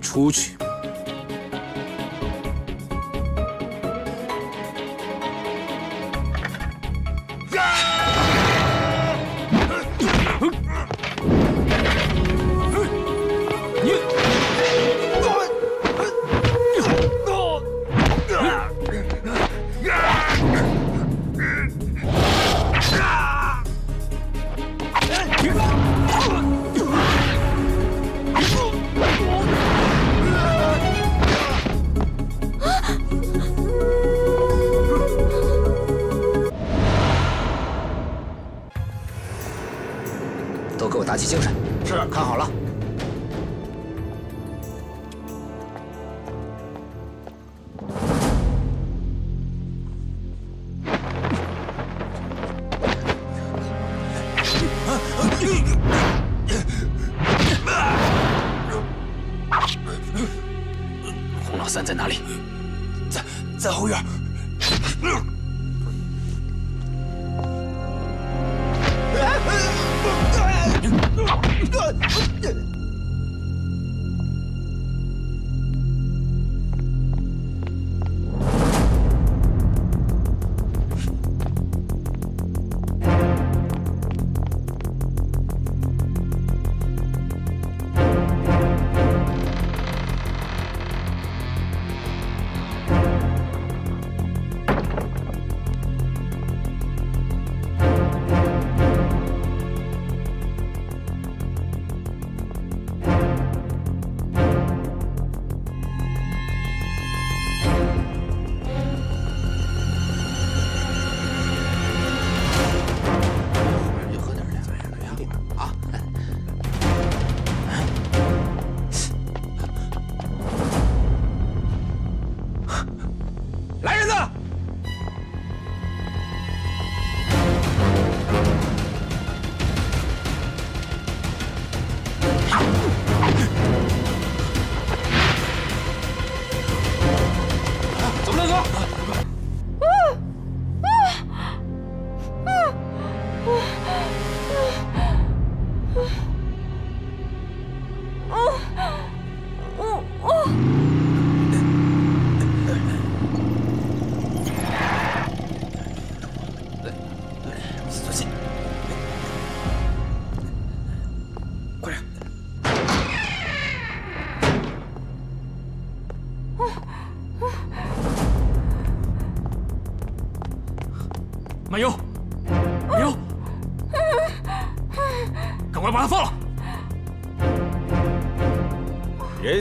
出去。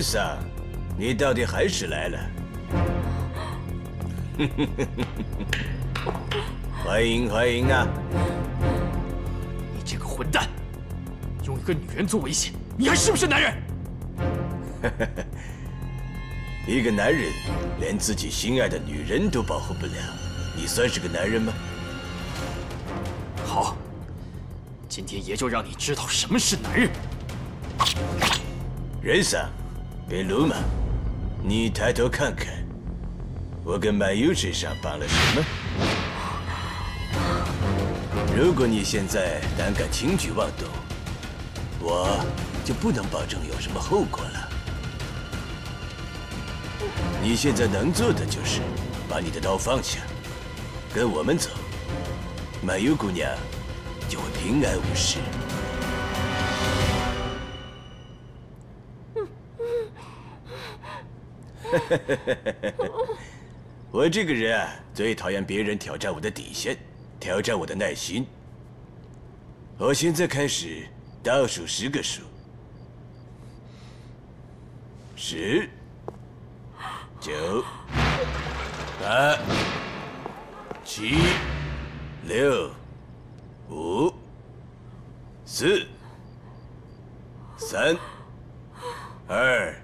人桑，你到底还是来了。欢迎欢迎啊！你这个混蛋，用一个女人做威胁，你还是不是男人？一个男人连自己心爱的女人都保护不了，你算是个男人吗？好，今天爷就让你知道什么是男人。人桑，跟鲁莽，你抬头看看，我跟满优身上绑了什么？如果你现在胆敢轻举妄动，我就不能保证有什么后果了。你现在能做的就是把你的刀放下，跟我们走，满优姑娘就会平安无事。我这个人啊，最讨厌别人挑战我的底线，挑战我的耐心。我现在开始倒数十个数：十、九、八、七、六、五、四、三、二、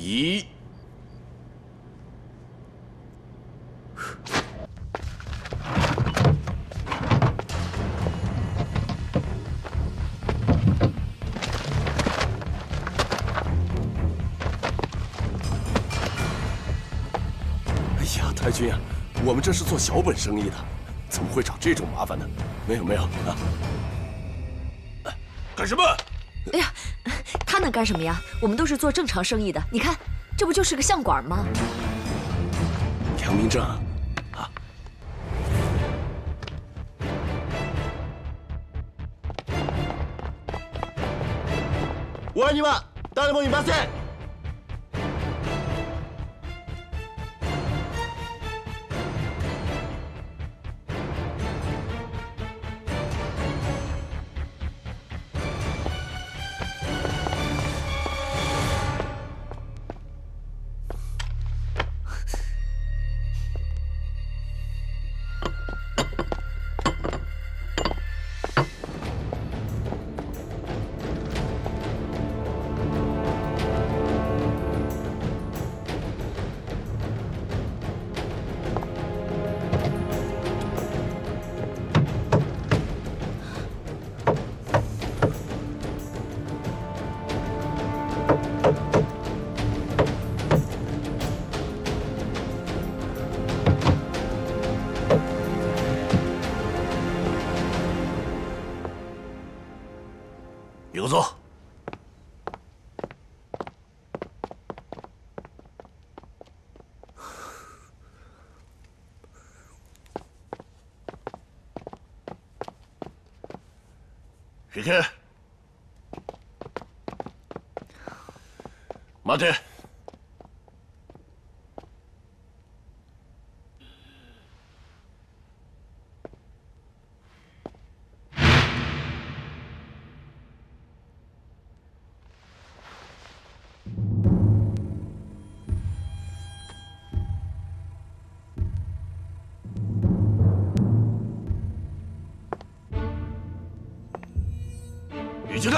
一。哎呀，太君啊，我们这是做小本生意的，怎么会找这种麻烦呢？没有没有啊！干什么？哎呀，他能干什么呀？我们都是做正常生意的，你看，这不就是个相馆吗？良民证，啊！我爱你们，大家帮你八岁。马队。李军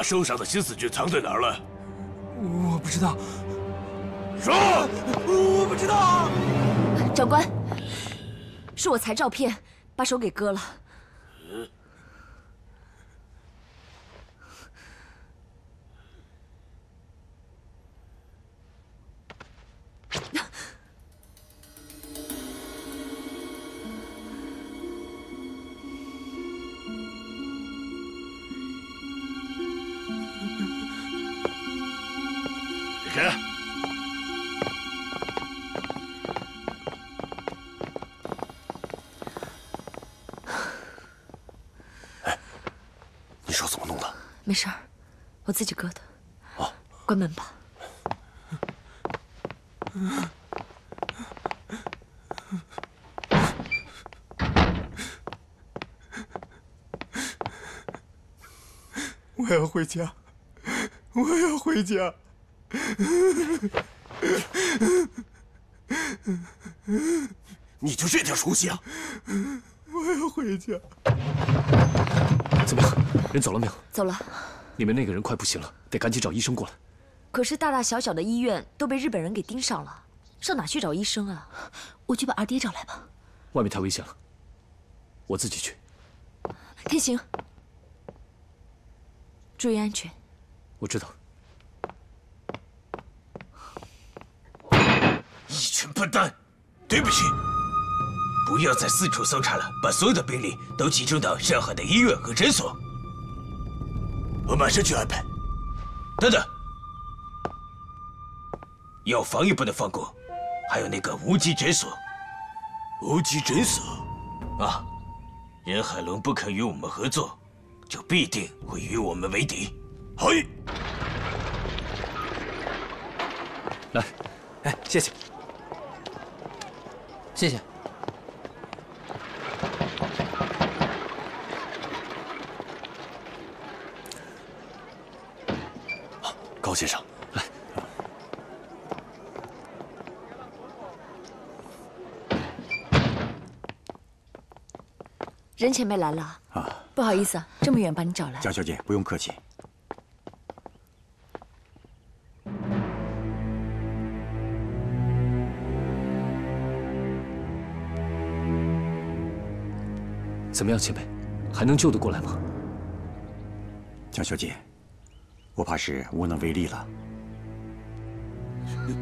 把受伤的新四军藏在哪儿了？我不知道。说，我不知道。长官，是我裁照片，把手给割了。离开。你手怎么弄的？没事儿，我自己割的。哦，关门吧。我要回家，我要回家。你就这点出息啊！我要回家。怎么样？人走了没有？走了。里面那个人快不行了，得赶紧找医生过来。可是大大小小的医院都被日本人给盯上了，上哪去找医生啊？我去把二爹找来吧。外面太危险了，我自己去。天行，注意安全。我知道。一群笨蛋！对不起，不要再四处搜查了，把所有的兵力都集中到上海的医院和诊所。我马上去安排。等等，药房也不能放过，还有那个无极诊所。无极诊所啊，任海龙不肯与我们合作，就必定会与我们为敌。嘿，来，哎，谢谢，谢谢。高先生，来。任前辈来了。啊，不好意思，这么远把你找来。贾小姐，不用客气。怎么样，前辈，还能救得过来吗？江小姐，我怕是无能为力了。你，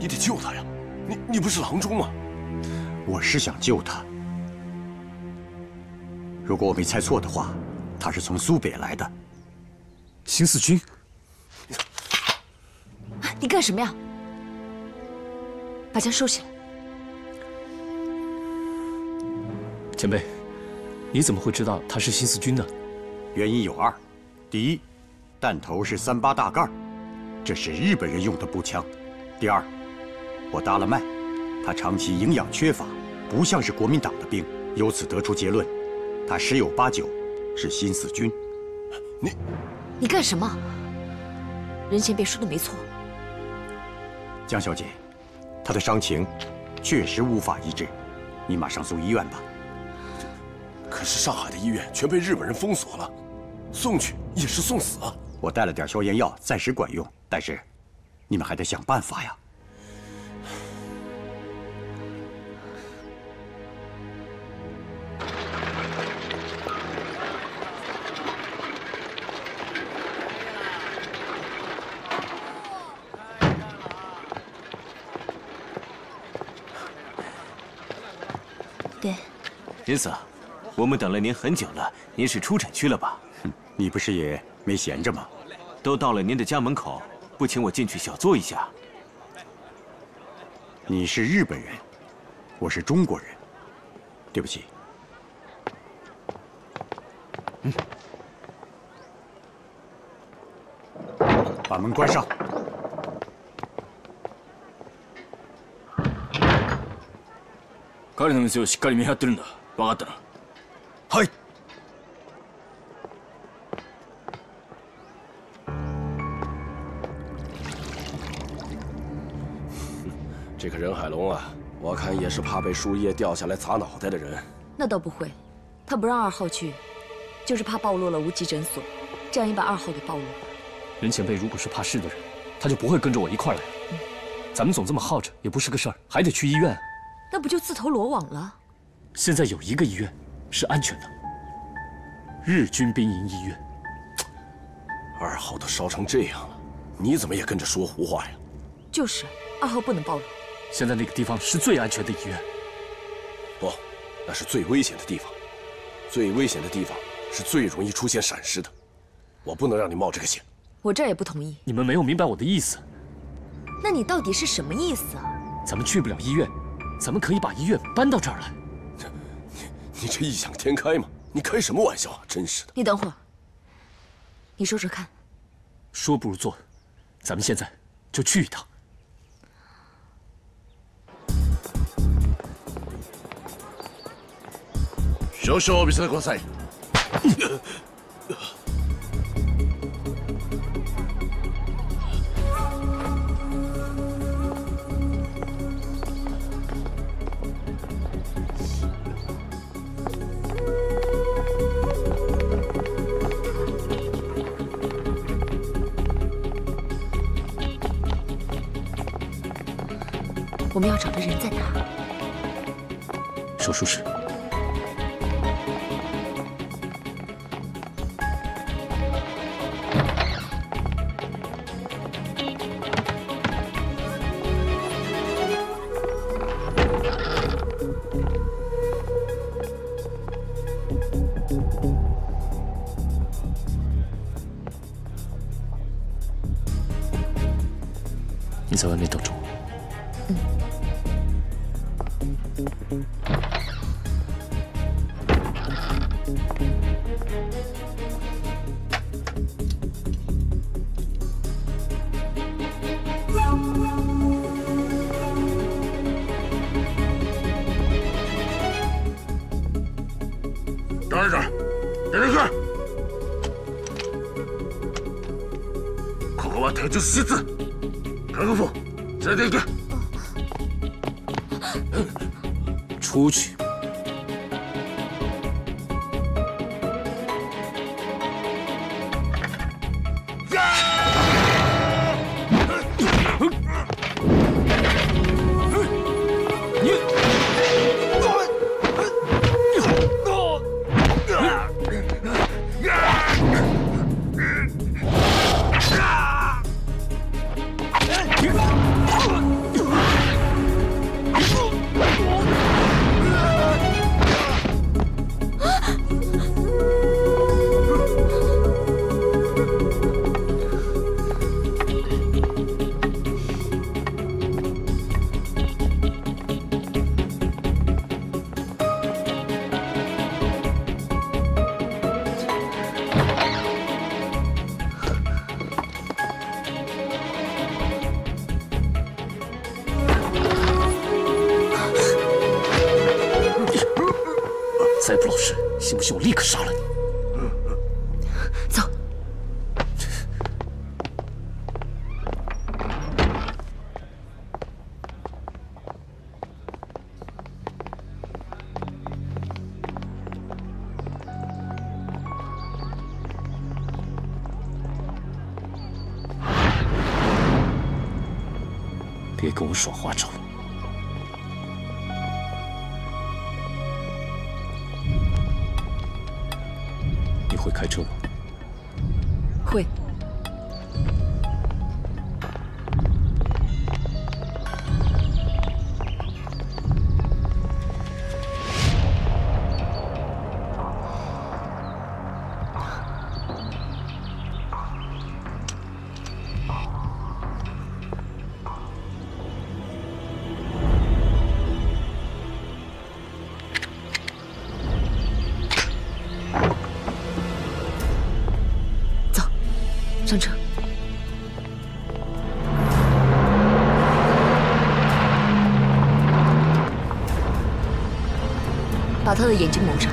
你得救他呀！你，你不是郎中吗？我是想救他。如果我没猜错的话，他是从苏北来的。新四军？你干什么呀？把枪收起来。前辈，你怎么会知道他是新四军呢？原因有二：第一，弹头是三八大盖，这是日本人用的步枪；第二，我搭了脉，他长期营养缺乏，不像是国民党的兵，由此得出结论。他十有八九是新四军。你，你干什么？任前辈说的没错。江小姐，他的伤情确实无法医治，你马上送医院吧。可是上海的医院全被日本人封锁了，送去也是送死啊！我带了点消炎药，暂时管用，但是你们还得想办法呀。林嫂，我们等了您很久了，您是出诊去了吧？你不是也没闲着吗？都到了您的家门口，不请我进去小坐一下？你是日本人，我是中国人，对不起。嗯，把门关上。彼の店をしっかり見張ってるんだ。分かったな。 这个任海龙啊，我看也是怕被树叶掉下来砸脑袋的人。那倒不会，他不让二号去，就是怕暴露了无极诊所，这样也把二号给暴露了。任前辈如果是怕事的人，他就不会跟着我一块来了。咱们总这么耗着也不是个事儿，还得去医院。那不就自投罗网了？现在有一个医院是安全的，日军兵营医院。二号都烧成这样了，你怎么也跟着说胡话呀？就是，二号不能暴露。现在那个地方是最安全的医院。不，那是最危险的地方。最危险的地方是最容易出现闪失的。我不能让你冒这个险。我这儿也不同意。你们没有明白我的意思。那你到底是什么意思啊？咱们去不了医院。咱们可以把医院搬到这儿来。你 你这异想天开吗？你开什么玩笑啊！真是的。你等会儿，你说说看。说不如做，咱们现在就去一趟。少々お見せください。我们要找的人在哪？手术室。 是字。别跟我耍花招！你会开车吗？眼睛蒙上。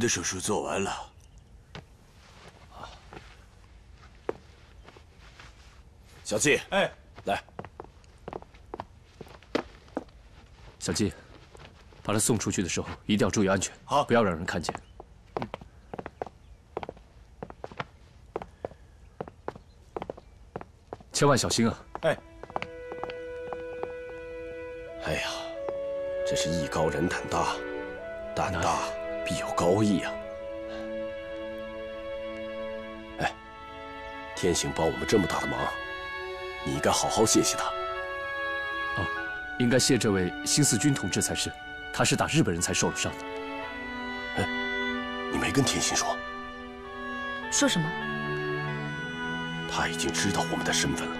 的手术做完了。小季，哎，来，小季，把他送出去的时候一定要注意安全，好，不要让人看见。千万小心啊！哎，哎呀，真是艺高人胆大，胆大必有高义啊！哎，天行帮我们这么大的忙，你应该好好谢谢他。哦，应该谢这位新四军同志才是，他是打日本人才受了伤的。哎，你没跟天行说？说什么？他已经知道我们的身份了，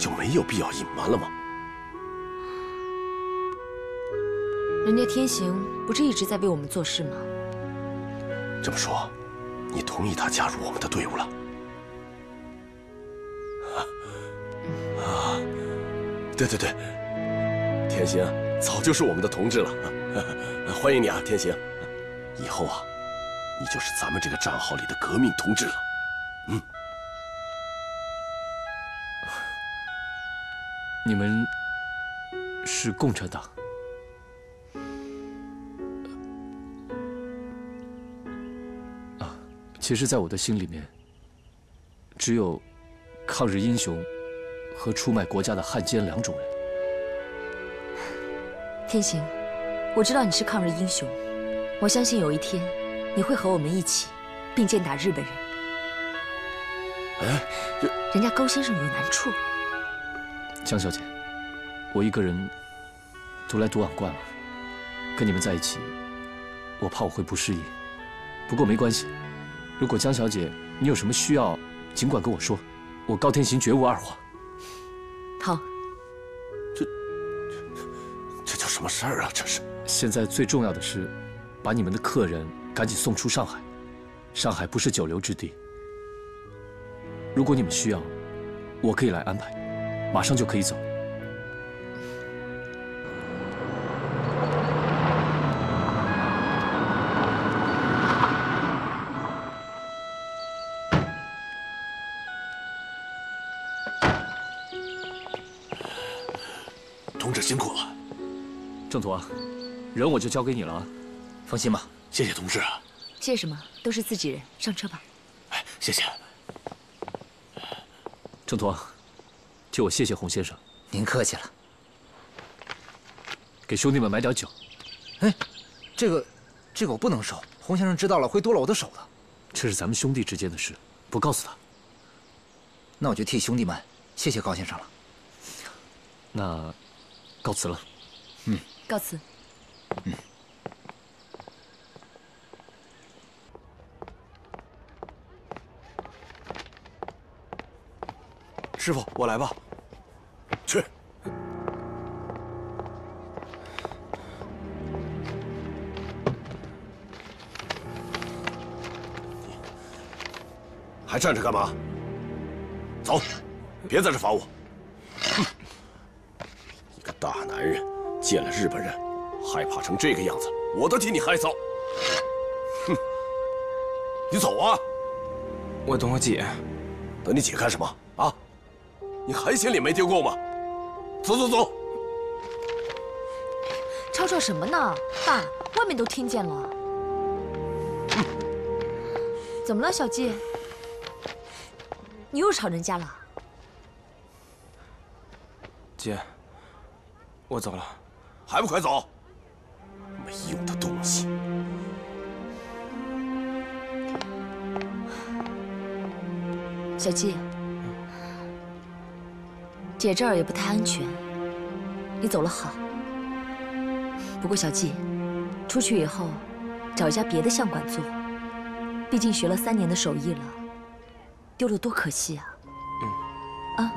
就没有必要隐瞒了吗？人家天行不是一直在为我们做事吗？这么说，你同意他加入我们的队伍了？啊！对对对，天行早就是我们的同志了，欢迎你啊，天行！以后啊，你就是咱们这个账号里的革命同志了。嗯。你们是共产党？其实，在我的心里面，只有抗日英雄和出卖国家的汉奸两种人。天行，我知道你是抗日英雄，我相信有一天你会和我们一起并肩打日本人。哎，这人家高先生有难处。江小姐，我一个人独来独往惯了，跟你们在一起，我怕我会不适应。不过没关系，如果江小姐你有什么需要，尽管跟我说，我高天行绝无二话。好，这这叫什么事儿啊？这是。现在最重要的是，把你们的客人赶紧送出上海。上海不是久留之地。如果你们需要，我可以来安排。马上就可以走。郑图啊，人我就交给你了啊，放心吧。谢谢同志。谢什么？都是自己人，上车吧。哎，谢谢。郑图啊。替我谢谢洪先生，您客气了。给兄弟们买点酒。哎，这个，这个我不能收，洪先生知道了会剁了我的手的。这是咱们兄弟之间的事，不告诉他。那我就替兄弟们谢谢高先生了。那，告辞了。嗯，告辞。师傅，我来吧。去。还站着干嘛？走，别在这罚我。哼，一个大男人见了日本人，害怕成这个样子，我都替你害臊。哼，你走啊！我等我姐。等你姐干什么啊？你还嫌脸没丢够吗？走走走！吵吵什么呢，爸？外面都听见了。怎么了，小季？你又吵人家了？姐，我走了。还不快走！没用的东西！小季。姐这儿也不太安全，你走了好。不过小季，出去以后找一家别的相馆做，毕竟学了三年的手艺了，丢了多可惜啊！嗯。啊。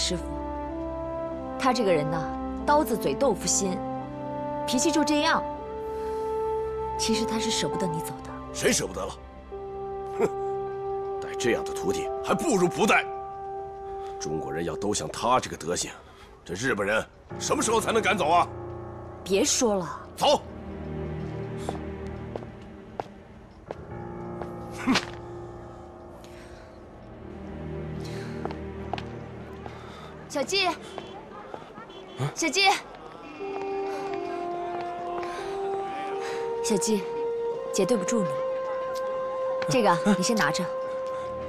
师傅。他这个人呢，刀子嘴豆腐心，脾气就这样。其实他是舍不得你走的。谁舍不得了？哼，带这样的徒弟，还不如不带。中国人要都像他这个德行，这日本人什么时候才能赶走啊？别说了，走。小鸡，小鸡，姐对不住你。这个 你先拿着，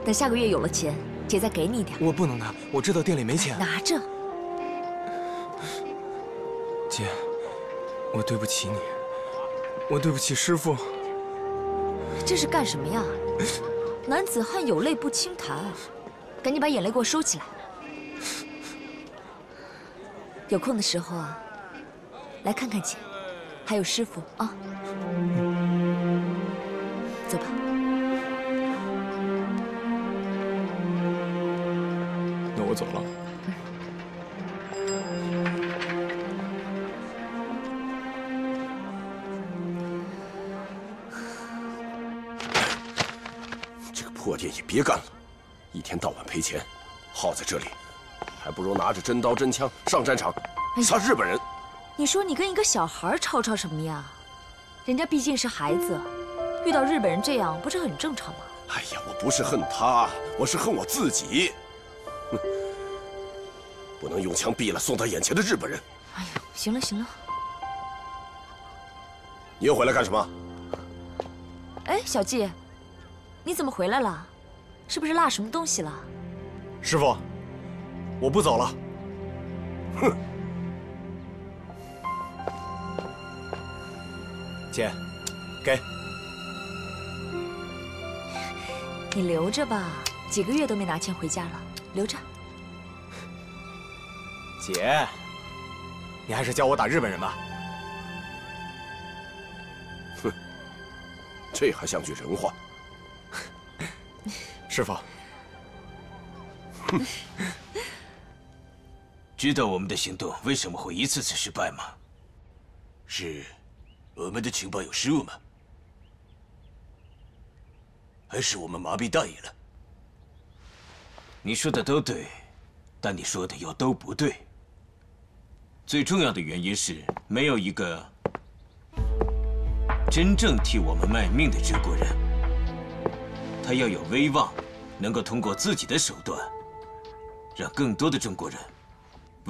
等下个月有了钱，姐再给你点。我不能拿，我知道店里没钱。拿着。姐，我对不起你，我对不起师傅。这是干什么呀？男子汉有泪不轻弹，赶紧把眼泪给我收起来。有空的时候啊，来看看姐，还有师傅啊。走吧。那我走了。这个破店也别干了，一天到晚赔钱，耗在这里。还不如拿着真刀真枪上战场，杀日本人。你说你跟一个小孩吵吵什么呀？人家毕竟是孩子，遇到日本人这样不是很正常吗？哎呀，我不是恨他，我是恨我自己。哼，不能用枪毙了送到眼前的日本人。哎呀，行了行了。你又回来干什么？哎，小季，你怎么回来了？是不是落什么东西了？师傅。我不走了。哼，姐，给。你留着吧，几个月都没拿钱回家了，留着。姐，你还是教我打日本人吧。哼，这还像句人话。师傅。哼。知道我们的行动为什么会一次次失败吗？是我们的情报有失误吗？还是我们麻痹大意了？你说的都对，但你说的又都不对。最重要的原因是没有一个真正替我们卖命的中国人。他要有威望，能够通过自己的手段让更多的中国人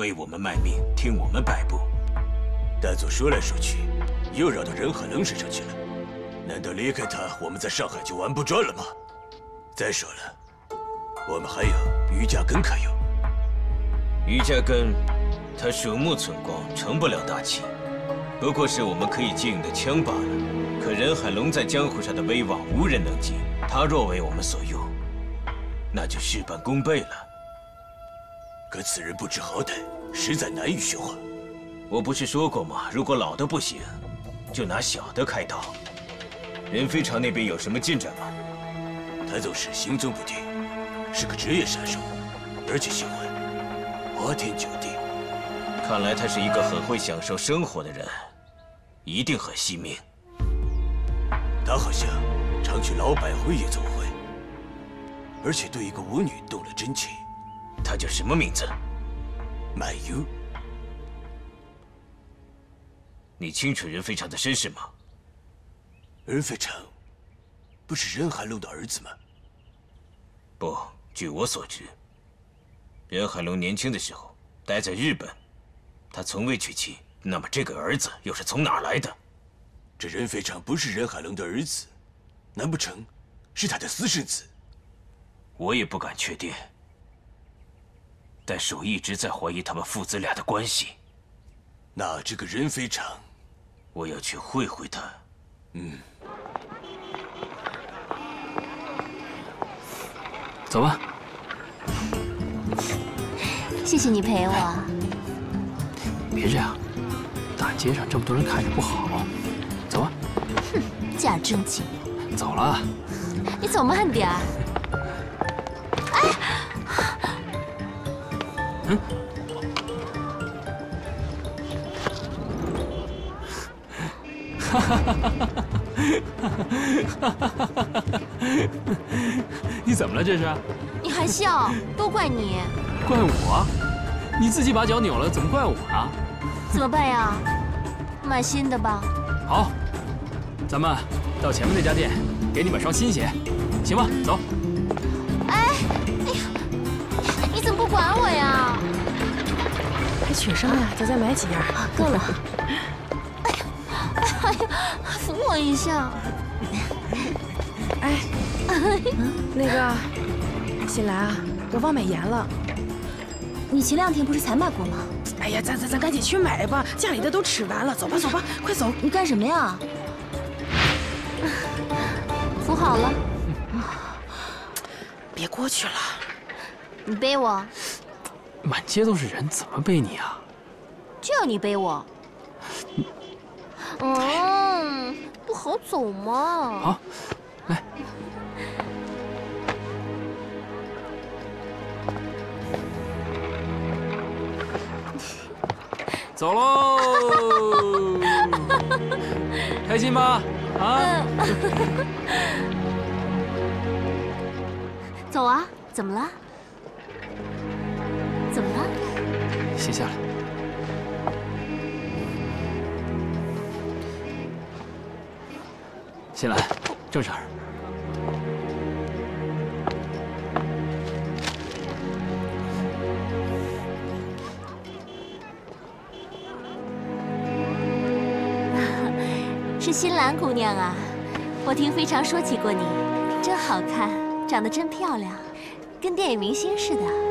为我们卖命，听我们摆布。大佐说来说去，又绕到任海龙身上去了。难道离开他，我们在上海就玩不转了吗？再说了，我们还有于家根可用。于家根，他鼠目寸光，成不了大器，不过是我们可以借用的枪罢了。可任海龙在江湖上的威望，无人能及。他若为我们所用，那就事半功倍了。可此人不知好歹，实在难以驯化。我不是说过吗？如果老的不行，就拿小的开刀。任飞长那边有什么进展吗？他总是行踪不定，是个职业杀手，而且喜欢花天酒地。看来他是一个很会享受生活的人，一定很惜命。他好像常去老百汇夜总会，而且对一个舞女动了真情。他叫什么名字？满优。你清楚任飞长的身世吗？任飞长不是任海龙的儿子吗？不，据我所知，任海龙年轻的时候待在日本，他从未娶妻。那么这个儿子又是从哪儿来的？这任飞长不是任海龙的儿子，难不成是他的私生子？我也不敢确定，但是我一直在怀疑他们父子俩的关系。那这个人非常，我要去会会他。嗯，走吧。谢谢你陪我。别这样，大街上这么多人看着不好。走啊！哼，假正经。走了。你走慢点儿。哎。嗯。哈哈哈哈哈！你怎么了？这是？你还笑？都怪你！怪我？你自己把脚扭了，怎么怪我啊？怎么办呀？买新的吧。好，咱们到前面那家店，给你买双新鞋，行吧？走。还缺啥呀？再再买几样。够了。哎呀，扶我一下。哎，那个，新来啊，我忘买盐了。你前两天不是才买过吗？哎呀，咱咱咱赶紧去买吧，家里的都吃完了。走吧走吧，快走！你干什么呀？扶好了。别过去了。你背我。满街都是人，怎么背你啊？就要你背我。嗯，不好走吗？好，来。走喽！开心吧？啊！走啊！怎么了？怎么了？先下来。新兰，正事儿。是新兰姑娘啊，我听非常说起过你，真好看，长得真漂亮，跟电影明星似的。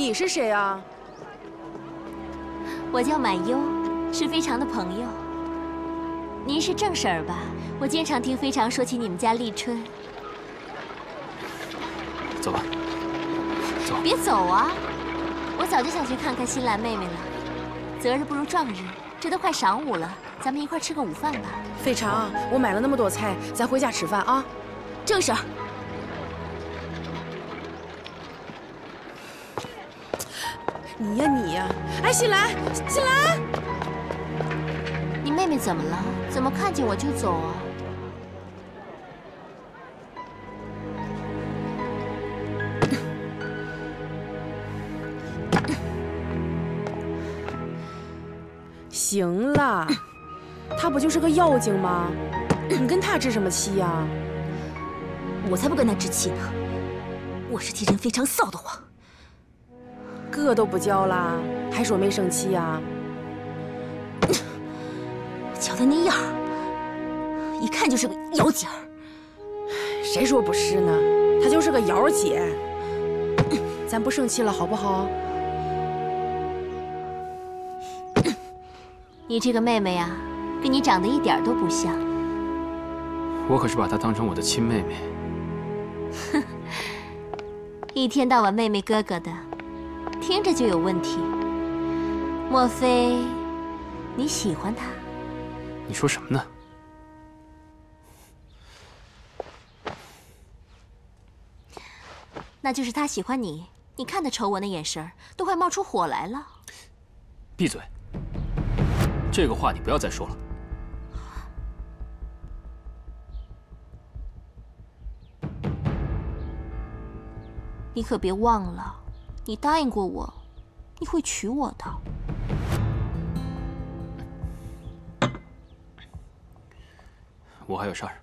你是谁啊？我叫满优，是非常的朋友。您是郑婶儿吧？我经常听非常说起你们家立春。走吧。走。别走啊！我早就想去看看新兰妹妹了。择日不如撞日，这都快晌午了，咱们一块吃个午饭吧。非常，我买了那么多菜，咱回家吃饭啊。郑婶儿。你呀你呀！哎，新兰，新兰，你妹妹怎么了？怎么看见我就走啊？行了，他不就是个妖精吗？你跟他置什么气呀？我才不跟他置气呢！我是替人非常臊得慌。哥都不交啦，还说没生气呀？瞧他那样一看就是个妖姐儿。谁说不是呢？她就是个妖姐。咱不生气了，好不好？你这个妹妹呀，跟你长得一点都不像。我可是把她当成我的亲妹妹。哼，一天到晚妹妹哥哥的，听着就有问题。莫非你喜欢他？你说什么呢？那就是他喜欢你。你看他瞅我那眼神都快冒出火来了。闭嘴！这个话你不要再说了。你可别忘了，你答应过我，你会娶我的。我还有事儿，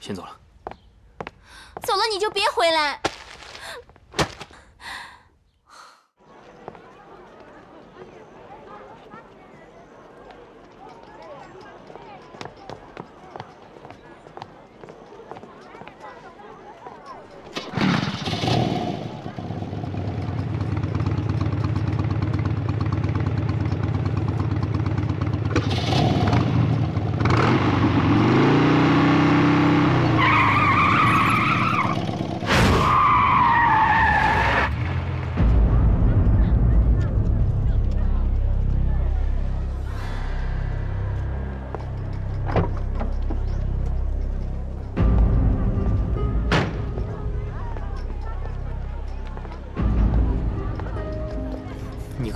先走了。走了你就别回来。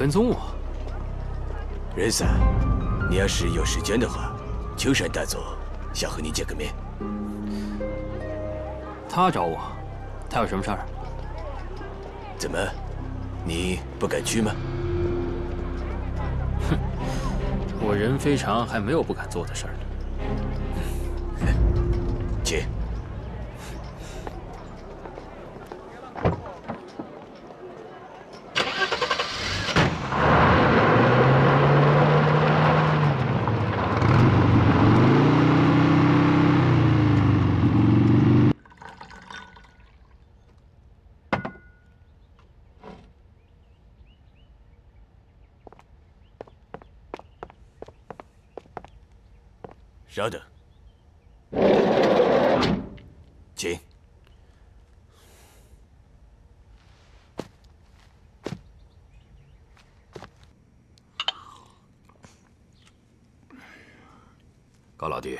跟踪我，仁三，你要是有时间的话，秋山大佐想和你见个面。他找我，他有什么事儿？怎么，你不敢去吗？哼，我人非常还没有不敢做的事儿呢。请。稍等，请。高老弟，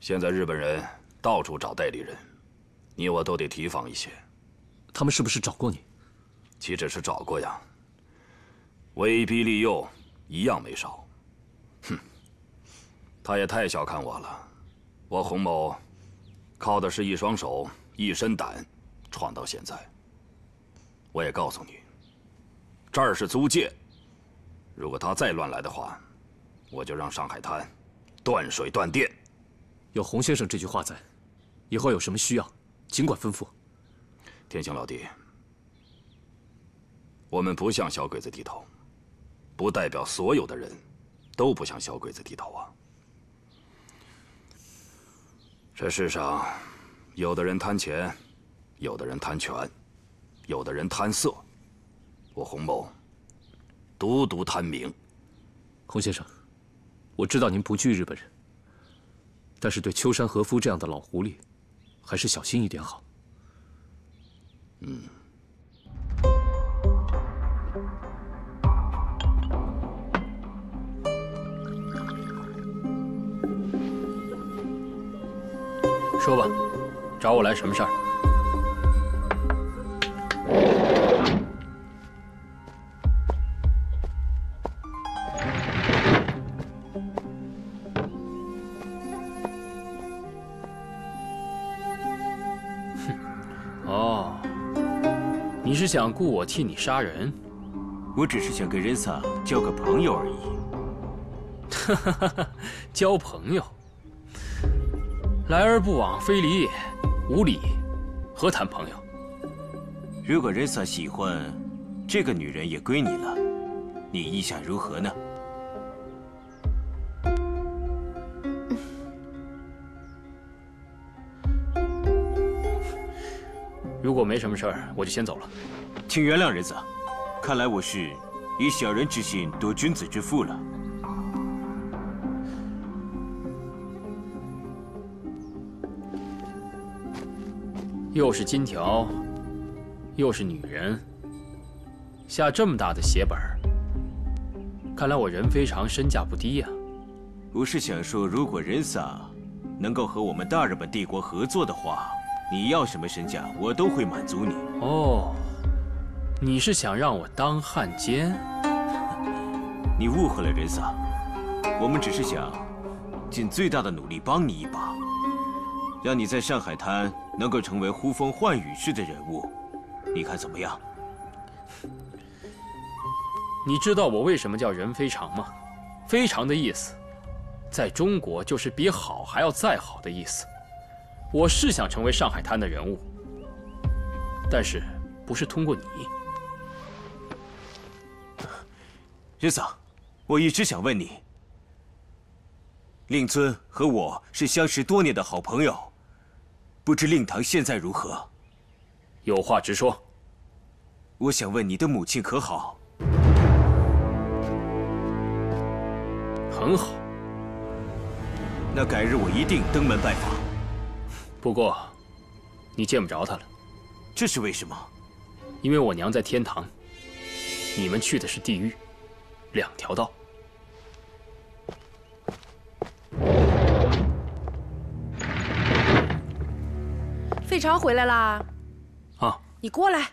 现在日本人到处找代理人，你我都得提防一些。他们是不是找过你？岂止是找过呀，威逼利诱一样没少。哼他也太小看我了，我洪某靠的是一双手、一身胆，闯到现在。我也告诉你，这儿是租界，如果他再乱来的话，我就让上海滩断水断电。有洪先生这句话在，以后有什么需要，尽管吩咐。天行老弟，我们不向小鬼子低头，不代表所有的人都不向小鬼子低头啊。这世上，有的人贪钱，有的人贪权，有的人贪色。我洪某，独独贪名。洪先生，我知道您不惧日本人，但是对秋山和夫这样的老狐狸，还是小心一点好。嗯。说吧，找我来什么事儿？是想雇我替你杀人？我只是想跟仁萨交个朋友而已。哈哈哈！交朋友。来而不往非礼也，无礼何谈朋友？如果 Risa 喜欢这个女人也归你了，你意下如何呢？如果没什么事儿，我就先走了。请原谅 Risa，看来我是以小人之心夺君子之腹了。又是金条，又是女人，下这么大的血本看来我任非常身价不低呀。我是想说，如果任萨能够和我们大日本帝国合作的话，你要什么身价，我都会满足你。哦，你是想让我当汉奸？你误会了，任萨，我们只是想尽最大的努力帮你一把，让你在上海滩。能够成为呼风唤雨式的人物，你看怎么样？你知道我为什么叫任非常吗？非常的意思，在中国就是比好还要再好的意思。我是想成为上海滩的人物，但是不是通过你。任桑，我一直想问你，令尊和我是相识多年的好朋友。不知令堂现在如何？有话直说。我想问你的母亲可好？很好。那改日我一定登门拜访。不过，你见不着他了。这是为什么？因为我娘在天堂，你们去的是地狱，两条道。费长回来啦！啊，你过来。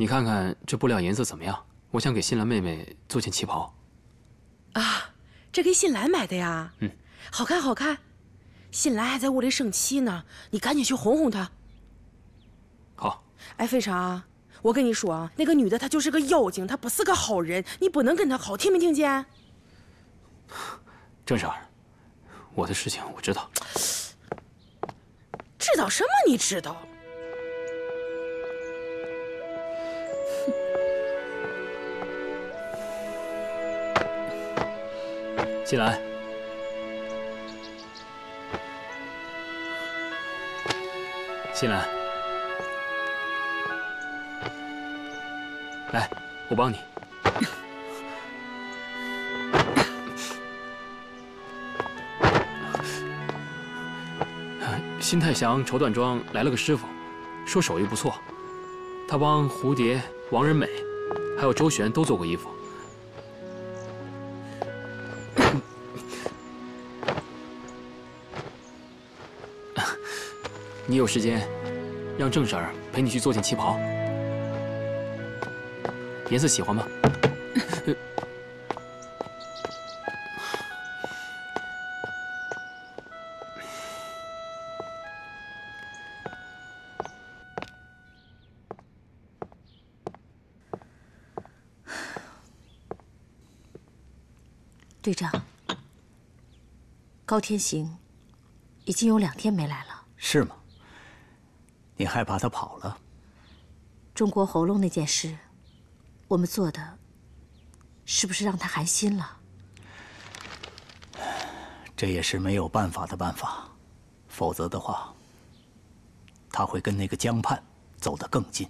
你看看这布料颜色怎么样？我想给新兰妹妹做件旗袍。啊，这给新兰买的呀？嗯，好看，好看。新兰还在屋里生气呢，你赶紧去哄哄她。好。哎，费长。我跟你说啊，那个女的她就是个妖精，她不是个好人，你不能跟她好，听没听见？郑婶，我的事情我知道。知道什么？你知道？进来，进来。来，我帮你。新太祥绸缎庄来了个师傅，说手艺不错。他帮蝴蝶、王仁美，还有周旋都做过衣服。你有时间，让郑婶儿陪你去做件旗袍。颜色喜欢吗？队长，高天行已经有两天没来了。是吗？你害怕他跑了？中国喉咙那件事。我们做的，是不是让他寒心了？这也是没有办法的办法，否则的话，他会跟那个江畔走得更近。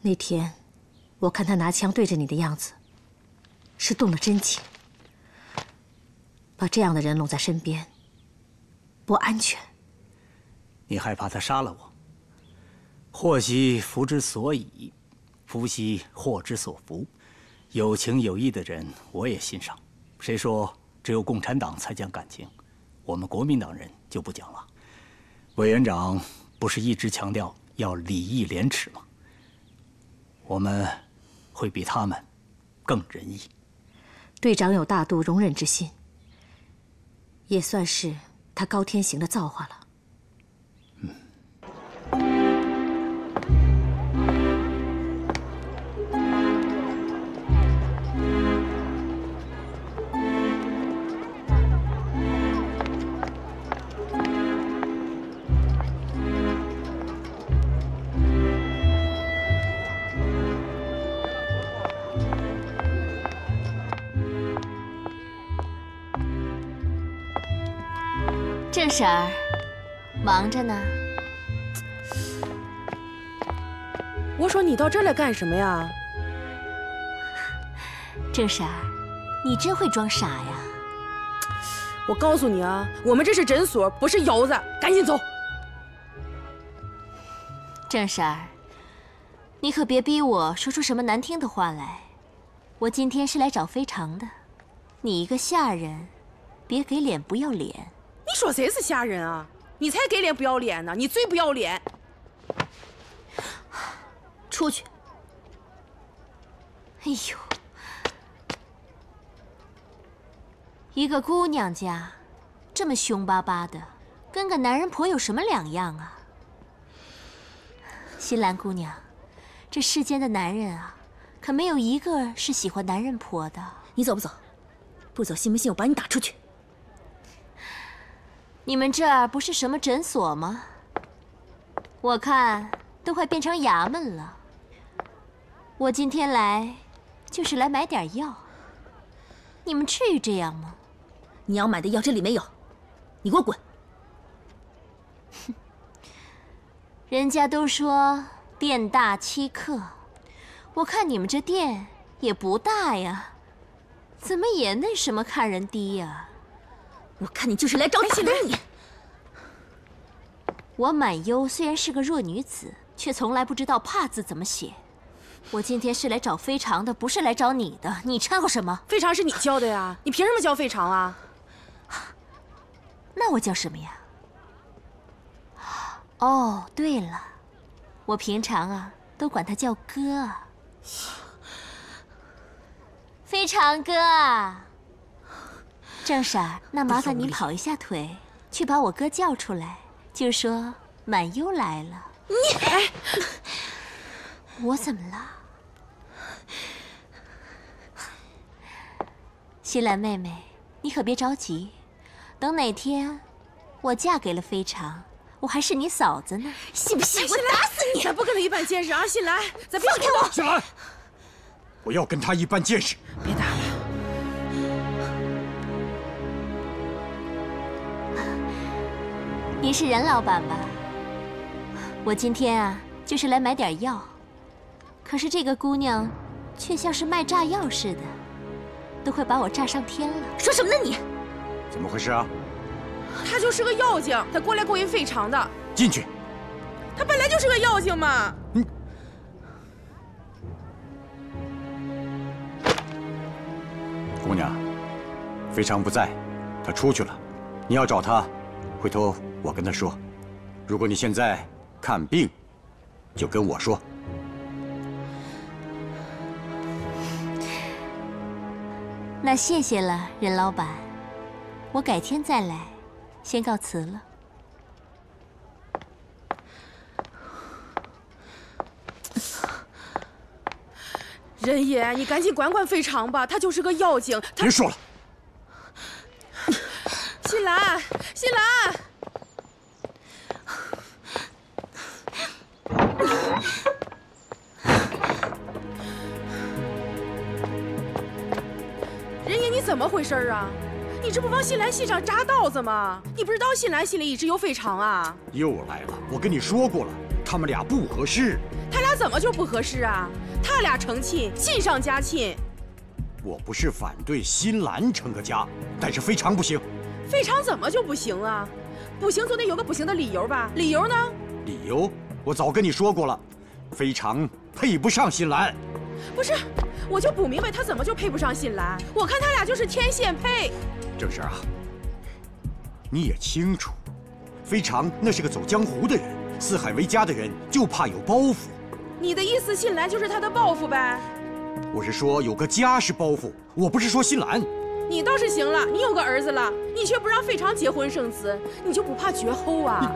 那天，我看他拿枪对着你的样子，是动了真情。把这样的人拢在身边，不安全。你害怕他杀了我？祸兮福之所以，福兮祸之所伏。有情有义的人，我也欣赏。谁说只有共产党才讲感情？我们国民党人就不讲了。委员长不是一直强调要礼义廉耻吗？我们会比他们更仁义。队长有大度容忍之心，也算是他高天行的造化了。郑婶儿忙着呢。我说你到这儿来干什么呀？郑婶儿，你真会装傻呀！我告诉你啊，我们这是诊所，不是窑子，赶紧走。郑婶儿，你可别逼我说出什么难听的话来。我今天是来找非常的，你一个下人，别给脸不要脸。你说谁是下人啊？你才给脸不要脸呢！你最不要脸。出去！哎呦，一个姑娘家，这么凶巴巴的，跟个男人婆有什么两样啊？新兰姑娘，这世间的男人啊，可没有一个是喜欢男人婆的。你走不走？不走，信不信我把你打出去？你们这儿不是什么诊所吗？我看都快变成衙门了。我今天来，就是来买点药。你们至于这样吗？你要买的药这里没有，你给我滚！哼，人家都说店大欺客，我看你们这店也不大呀，怎么也那什么看人低呀？我看你就是来找打的你。我满优虽然是个弱女子，却从来不知道“怕”字怎么写。我今天是来找非常的，不是来找你的。你掺和什么？非常是你叫的呀，你凭什么叫非常啊？那我叫什么呀？哦，对了，我平常啊都管他叫哥。非常哥，郑婶儿，那麻烦你跑一下腿，去把我哥叫出来，就说满优来了。你哎，我怎么了？新兰妹妹，你可别着急，等哪天我嫁给了非常，我还是你嫂子呢，信不信我打死你？咱不跟他一般见识啊，新兰，咱别放开我！新兰，不要跟他一般见识。别打了。您是任老板吧？我今天啊，就是来买点药，可是这个姑娘，却像是卖炸药似的。都快把我炸上天了！说什么呢你？怎么回事啊？他就是个妖精，他过来勾引费常的。进去。他本来就是个妖精嘛。嗯。姑娘，非常不在，他出去了。你要找他，回头我跟他说。如果你现在看病，就跟我说。那谢谢了，任老板，我改天再来，先告辞了。任爷，你赶紧管管费长吧，他就是个妖精。别说了，新兰，新兰。么回事啊？你这不往新兰心上扎刀子吗？你不知道新兰心里一直有非常啊？又来了！我跟你说过了，他们俩不合适。他俩怎么就不合适啊？他俩成亲，亲上加亲。我不是反对新兰成个家，但是非常不行。非常怎么就不行啊？不行总得有个不行的理由吧？理由呢？理由我早跟你说过了，非常配不上新兰。不是。我就不明白他怎么就配不上新兰？我看他俩就是天线配。郑婶啊，你也清楚，非常那是个走江湖的人，四海为家的人就怕有包袱。你的意思，新兰就是他的包袱呗？我是说有个家是包袱，我不是说新兰。你倒是行了，你有个儿子了，你却不让费常结婚生子，你就不怕绝后啊？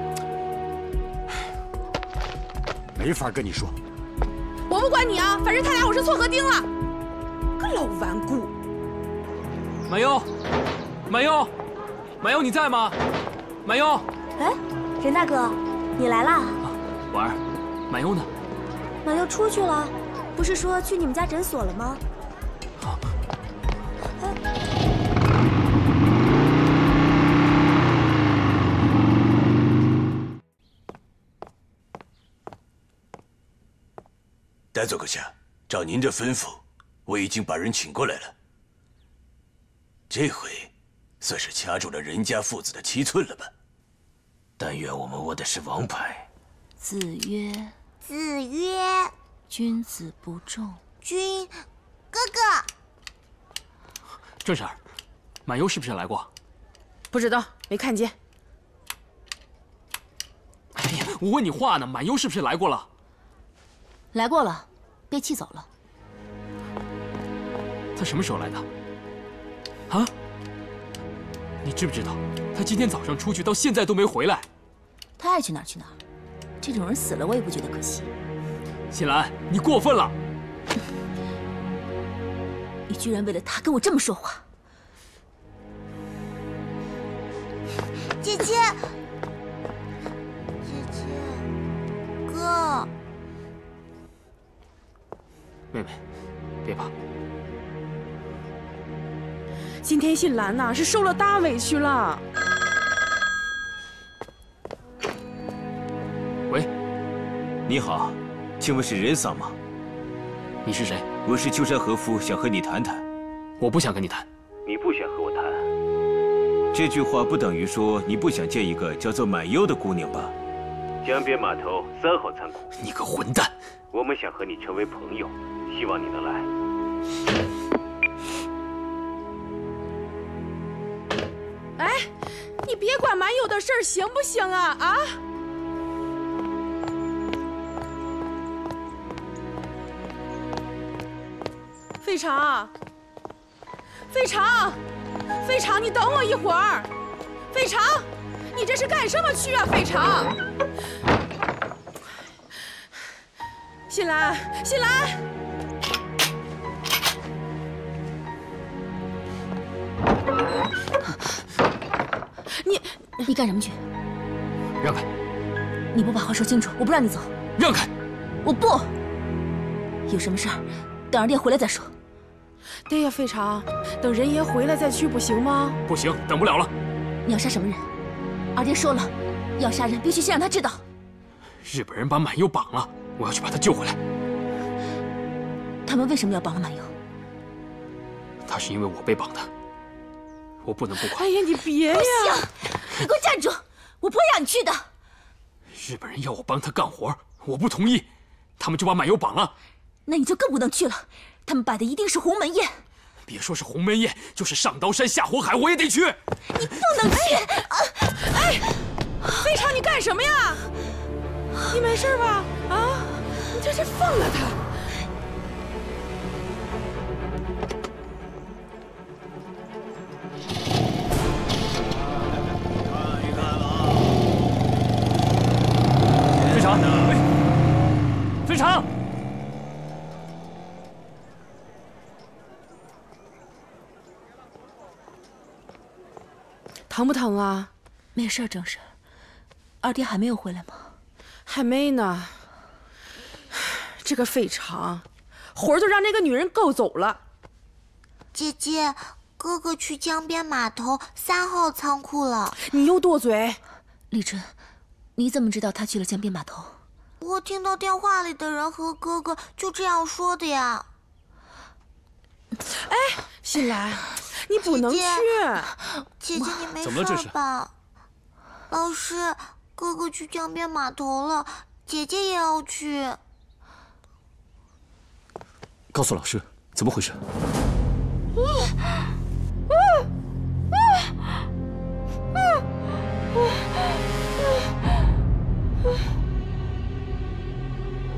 没法跟你说。我不管你啊，反正他俩我是撮合定了。个老顽固！满悠，满悠，满悠，你在吗？满悠，哎，任大哥，你来啦！婉儿，满悠呢？满悠出去了，不是说去你们家诊所了吗？带走阁下，照您这吩咐，我已经把人请过来了。这回算是掐住了任家父子的七寸了吧？但愿我们握的是王牌。子曰：“子曰，君子不重。”君，哥哥。郑婶，满优是不是来过？不知道，没看见。哎呀，我问你话呢，满优是不是来过了？来过了，被气走了。他什么时候来的？啊？你知不知道，他今天早上出去到现在都没回来。他爱去哪儿去哪儿，这种人死了我也不觉得可惜。新兰，你过分了！你居然为了他跟我这么说话！姐姐，姐姐，哥，妹妹，别怕。今天信兰呐是受了大委屈了。喂，你好，请问是任桑吗？你是谁？我是秋山和夫，想和你谈谈。我不想跟你谈。你不想和我谈？这句话不等于说你不想见一个叫做满优的姑娘吧？江边码头三号仓库。你个混蛋！我们想和你成为朋友，希望你能来。哎，你别管满友的事儿行不行啊？啊！费长，费长，费长，你等我一会儿。费长，你这是干什么去啊？费长，新兰，新兰。你你干什么去？让开！你不把话说清楚，我不让你走。让开！我不。有什么事儿，等二爹回来再说。对呀，费长，等人爷回来再去不行吗？不行，等不了了。你要杀什么人？二爹说了，要杀人必须先让他知道。日本人把满优绑了，我要去把他救回来。他们为什么要绑了满优？他是因为我被绑的，我不能不管。哎呀，你别呀！不行，你给我站住！我不会让你去的。日本人要我帮他干活，我不同意，他们就把满优绑了。那你就更不能去了。他们摆的一定是鸿门宴。别说是鸿门宴，就是上刀山下火海，我也得去。你不能去！哎，费长，你干什么呀？你没事吧？啊，你这是放了他！费长。疼不疼啊？没事，郑婶。二爹还没有回来吗？还没呢。这个费长，魂儿都让那个女人勾走了。姐姐，哥哥去江边码头三号仓库了。你又多嘴。立春，你怎么知道他去了江边码头？我听到电话里的人和哥哥就这样说的呀。哎，新兰，你不能去。姐姐，你没事吧？老师，哥哥去江边码头了，姐姐也要去。告诉老师，怎么回事？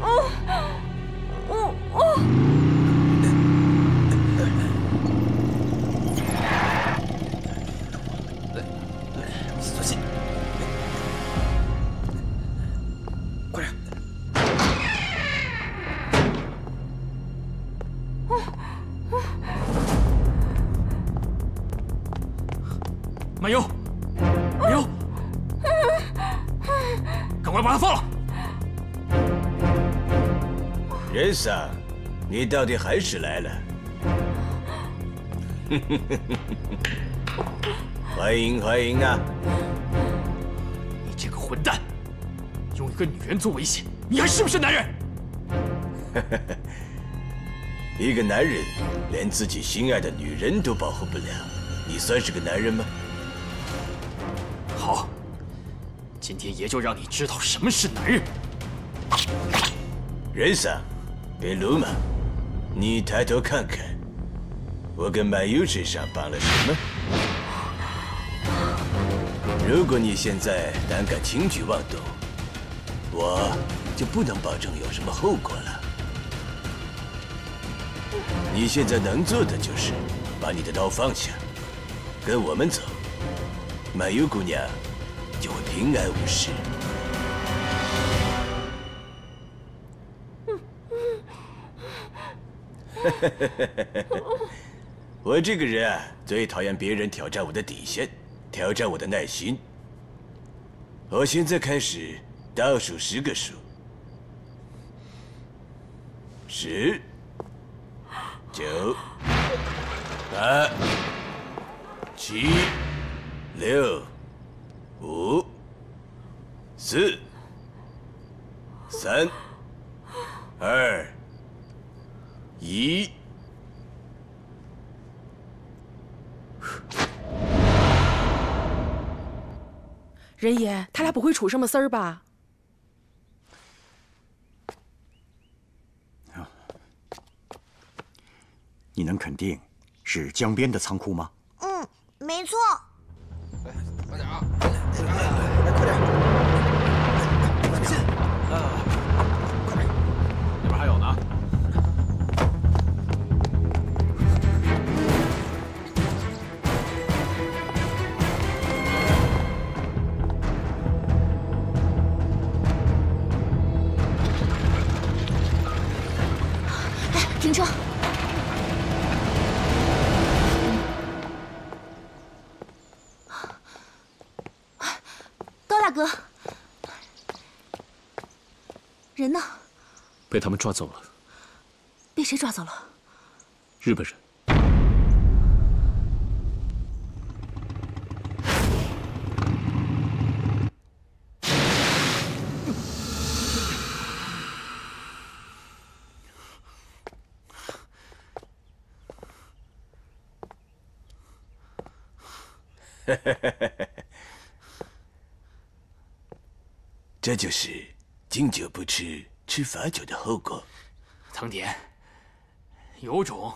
小任桑，你到底还是来了。欢迎欢迎啊！你这个混蛋，用一个女人做威胁，你还是不是男人？一个男人连自己心爱的女人都保护不了，你算是个男人吗？好，今天爷就让你知道什么是男人。人桑，别鲁莽，你抬头看看，我跟满优身上绑了什么？如果你现在胆敢轻举妄动，我就不能保证有什么后果了。你现在能做的就是把你的刀放下，跟我们走，满优姑娘就会平安无事。我这个人啊，最讨厌别人挑战我的底线，挑战我的耐心。我现在开始倒数十个数：十、九、八、七、六、五、四、三、二。一，仁爷，他俩不会出什么事儿吧？你能肯定是江边的仓库吗？嗯，没错。快点啊！被他们抓走了。被谁抓走了？日本人。这就是敬酒不吃。吃罚酒的后果，藤田，有种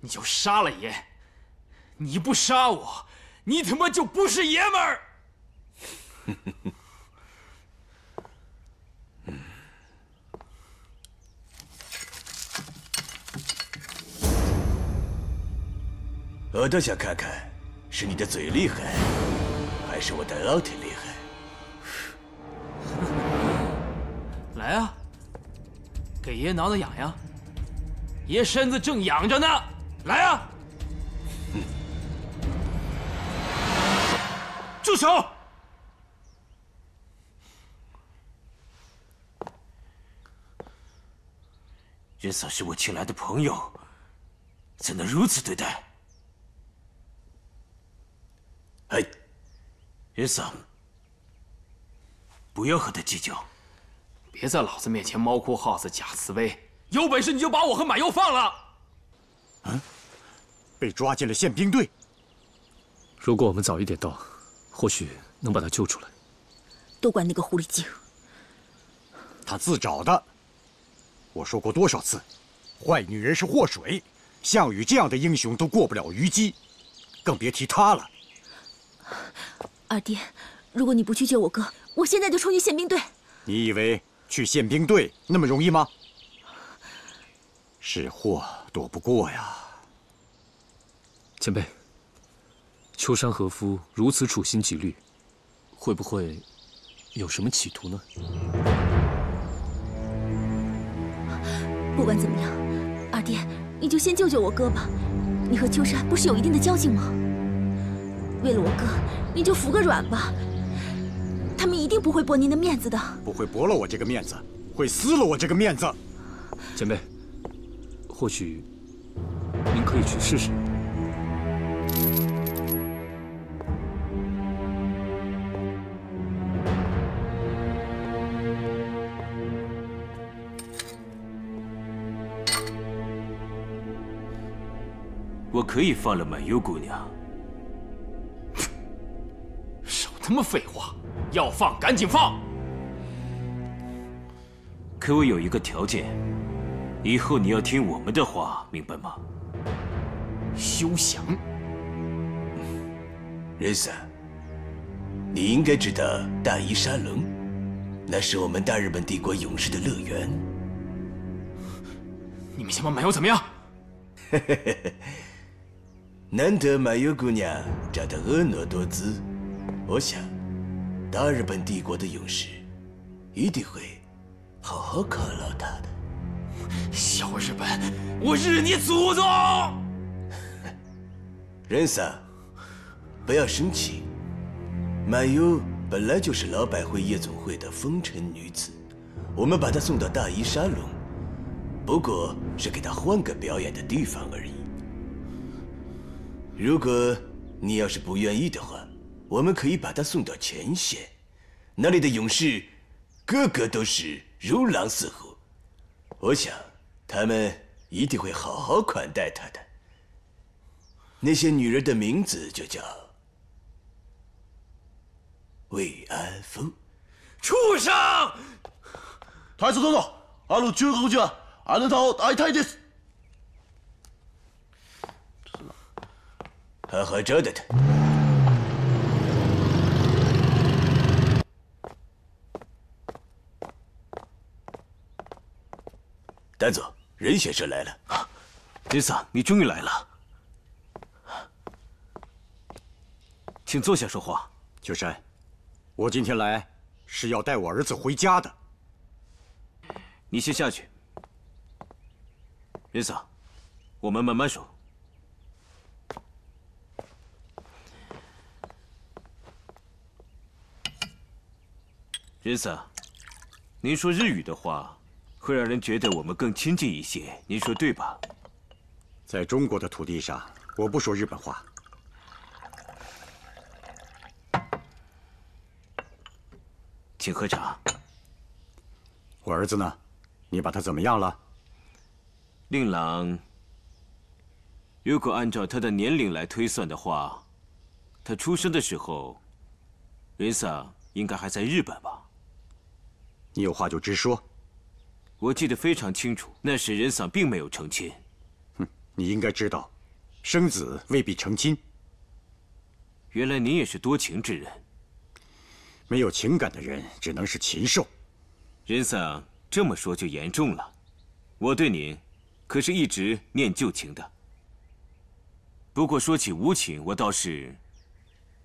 你就杀了爷！你不杀我，你他妈就不是爷们儿！我倒想看看，是你的嘴厉害，还是我的奥特厉害？来啊！给爷挠挠痒痒，爷身子正痒着呢，来啊！住手！人嫂是我请来的朋友，怎能如此对待？哎，人嫂，不要和他计较。别在老子面前猫哭耗子假慈悲，有本事你就把我和满佑放了。嗯，被抓进了宪兵队。如果我们早一点到，或许能把他救出来。都怪那个狐狸精。他自找的。我说过多少次，坏女人是祸水，项羽这样的英雄都过不了虞姬，更别提他了。二爹，如果你不去救我哥，我现在就冲进宪兵队。你以为？去宪兵队那么容易吗？是祸躲不过呀。前辈，秋山和夫如此处心积虑，会不会有什么企图呢？不管怎么样，二爹，你就先救救我哥吧。你和秋山不是有一定的交情吗？为了我哥，你就服个软吧。他们一定不会驳您的面子的，不会驳了我这个面子，会撕了我这个面子。前辈，或许您可以去试试。我可以放了满幽姑娘。少他妈废话。要放赶紧放。可我有一个条件，以后你要听我们的话，明白吗？休想！仁萨，你应该知道大伊沙龙，那是我们大日本帝国勇士的乐园。你们想把满优怎么样？难得满优姑娘长得婀娜多姿，我想，大日本帝国的勇士一定会好好犒劳他的。小日本，我日你祖宗！仁萨。不要生气，满优本来就是老百会夜总会的风尘女子，我们把她送到大衣沙龙，不过是给她换个表演的地方而已。如果你要是不愿意的话，我们可以把她送到前线，那里的勇士个个都是如狼似虎，我想他们一定会好好款待她的。那些女人的名字就叫。慰安妇，畜生！太子殿，あの中国人はあなたを会いたいです。好好招待他。 丹佐，任先生来了。仁桑，你终于来了，请坐下说话。秋山。我今天来是要带我儿子回家的。你先下去，仁桑，我们慢慢说。仁桑，您说日语的话，会让人觉得我们更亲近一些，您说对吧？在中国的土地上，我不说日本话。请喝茶。我儿子呢？你把他怎么样了？令郎，如果按照他的年龄来推算的话，他出生的时候，仁桑应该还在日本吧？你有话就直说。我记得非常清楚，那时仁桑并没有成亲。哼，你应该知道，生子未必成亲。原来您也是多情之人。没有情感的人只能是禽兽。仁桑这么说就严重了。我对您可是一直念旧情的。不过说起无情，我倒是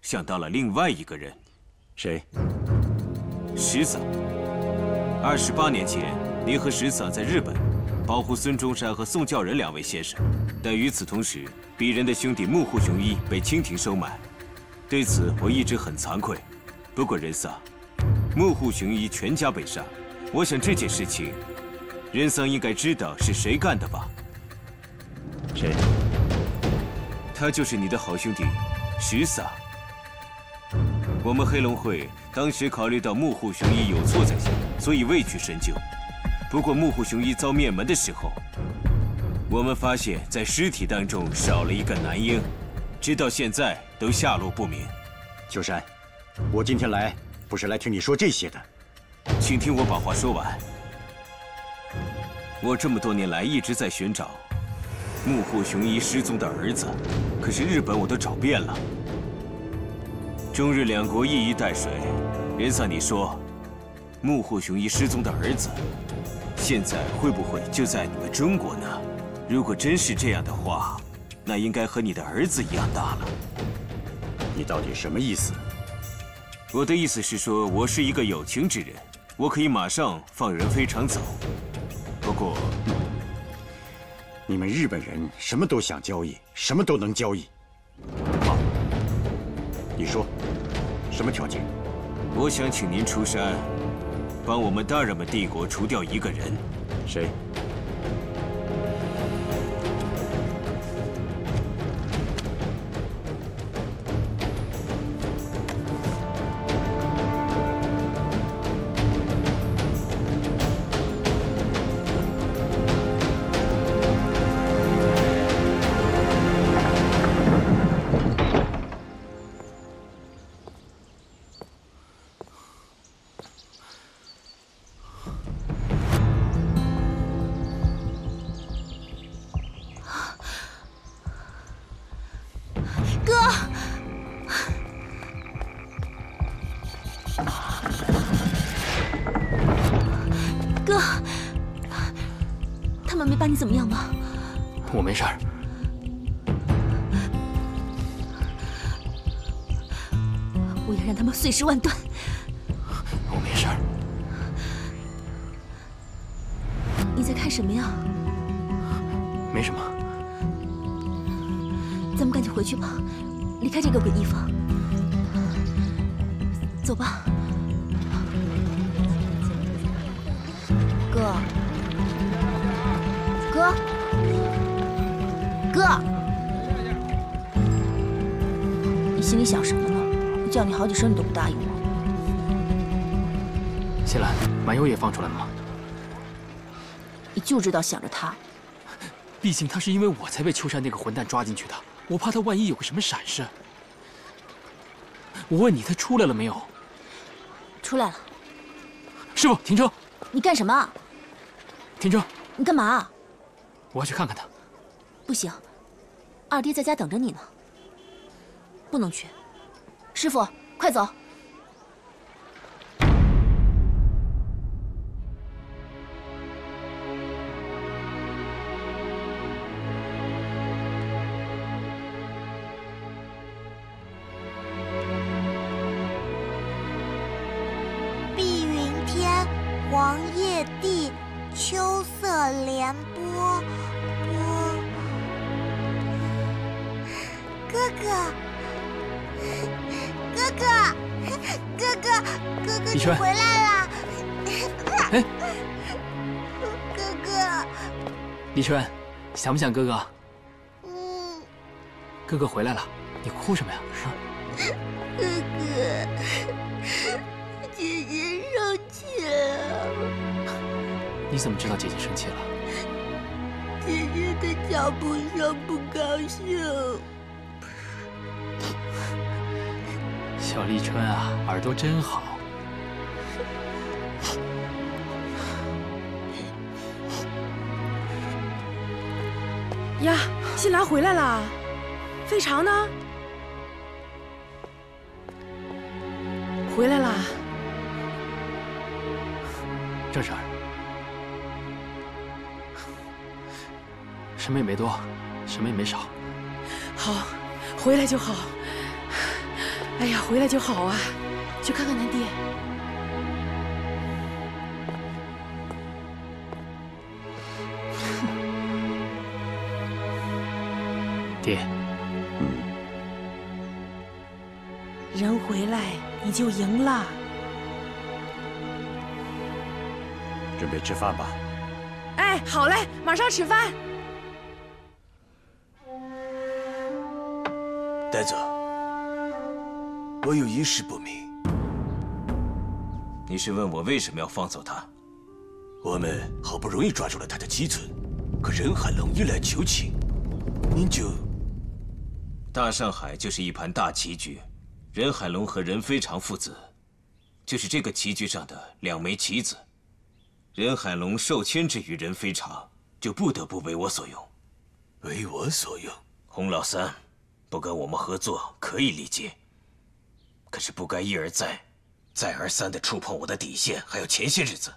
想到了另外一个人。谁？石桑。二十八年前，您和石桑在日本保护孙中山和宋教仁两位先生，但与此同时，鄙人的兄弟木户雄一被清廷收买。对此，我一直很惭愧。不过仁桑，木户雄一全家被杀，我想这件事情，仁桑应该知道是谁干的吧？谁？他就是你的好兄弟，石桑。我们黑龙会当时考虑到木户雄一有错在先，所以未去深究。不过木户雄一遭灭门的时候，我们发现，在尸体当中少了一个男婴，直到现在都下落不明。秋山。我今天来不是来听你说这些的，请听我把话说完。我这么多年来一直在寻找木户雄一失踪的儿子，可是日本我都找遍了。中日两国一衣带水，仁萨，你说木户雄一失踪的儿子现在会不会就在你们中国呢？如果真是这样的话，那应该和你的儿子一样大了。你到底什么意思？我的意思是说，我是一个有情之人，我可以马上放任非常走。不过，你们日本人什么都想交易，什么都能交易。好，你说，什么条件？我想请您出山，帮我们大日本帝国除掉一个人。谁？碎尸万段。叫你都不答应我。谢兰，满幽也放出来了吗？你就知道想着他。毕竟他是因为我才被秋山那个混蛋抓进去的，我怕他万一有个什么闪失。我问你，他出来了没有？出来了。师傅，停车！你干什么？停车！你干嘛？我要去看看他。不行，二爹在家等着你呢。不能去。师傅，快走！想不想哥哥？嗯，哥哥回来了，你哭什么呀？啊！哥哥，姐姐生气了。你怎么知道姐姐生气了？姐姐的脚步声不高兴。小立春啊，耳朵真好。呀，新兰回来了，费长呢？回来啦。正事儿，什么也没多，什么也没少。好，回来就好。哎呀，回来就好啊！去看看咱爹。爹，人回来你就赢了。准备吃饭吧。哎，好嘞，马上吃饭。呆子，我有一事不明。你是问我为什么要放走他？我们好不容易抓住了他的七寸，可人海龙一来求情，您就……大上海就是一盘大棋局，任海龙和任非常父子，就是这个棋局上的两枚棋子。任海龙受牵制于任非常，就不得不为我所用。为我所用，洪老三，不跟我们合作可以理解，可是不该一而再、再而三的触碰我的底线。还有前些日子，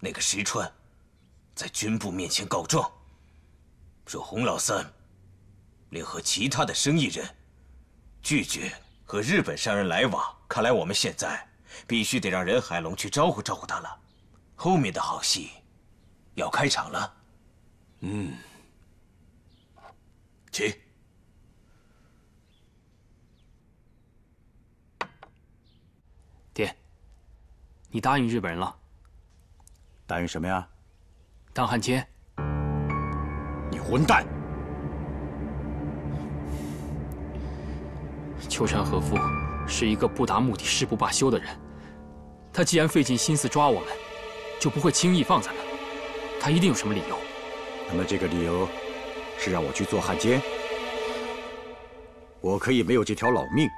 那个石川，在军部面前告状，说洪老三联合其他的生意人，拒绝和日本商人来往。看来我们现在必须得让任海龙去招呼招呼他了。后面的好戏要开场了。嗯，请。爹，你答应日本人了？答应什么呀？当汉奸。你混蛋！秋山和夫是一个不达目的誓不罢休的人，他既然费尽心思抓我们，就不会轻易放咱们。他一定有什么理由。那么这个理由是让我去做汉奸？我可以没有这条老命，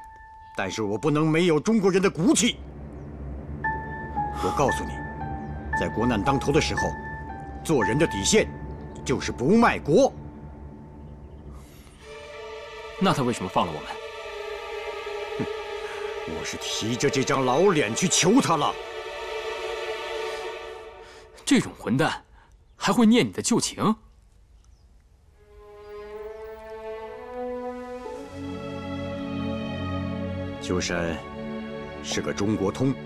但是我不能没有中国人的骨气。我告诉你，在国难当头的时候，做人的底线就是不卖国。那他为什么放了我们？我是提着这张老脸去求他了。这种混蛋，还会念你的旧情？秋山是个中国通，《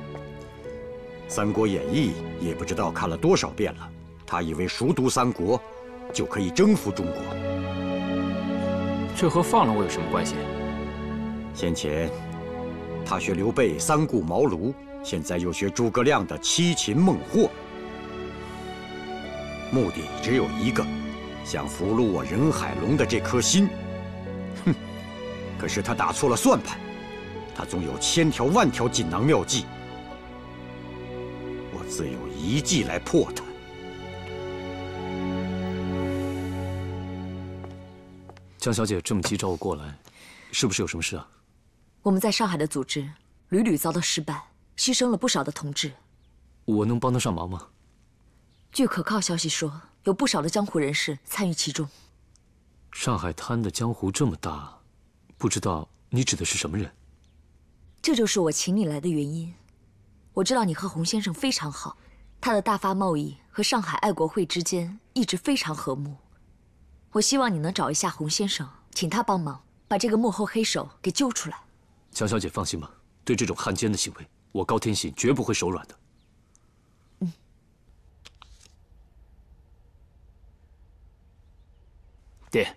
三国演义》也不知道看了多少遍了。他以为熟读三国，就可以征服中国。这和放了我有什么关系？先前他学刘备三顾茅庐，现在又学诸葛亮的七擒孟获，目的只有一个，想俘虏我任海龙的这颗心。哼！可是他打错了算盘。他总有千条万条锦囊妙计，我自有一计来破他。江小姐这么急找我过来，是不是有什么事啊？我们在上海的组织屡屡遭到失败，牺牲了不少的同志。我能帮得上忙吗？据可靠消息说，有不少的江湖人士参与其中。上海滩的江湖这么大，不知道你指的是什么人？这就是我请你来的原因。我知道你和洪先生非常好，他的大发贸易和上海爱国会之间一直非常和睦。我希望你能找一下洪先生，请他帮忙把这个幕后黑手给揪出来。江小姐放心吧，对这种汉奸的行为，我高天信绝不会手软的。嗯。爹，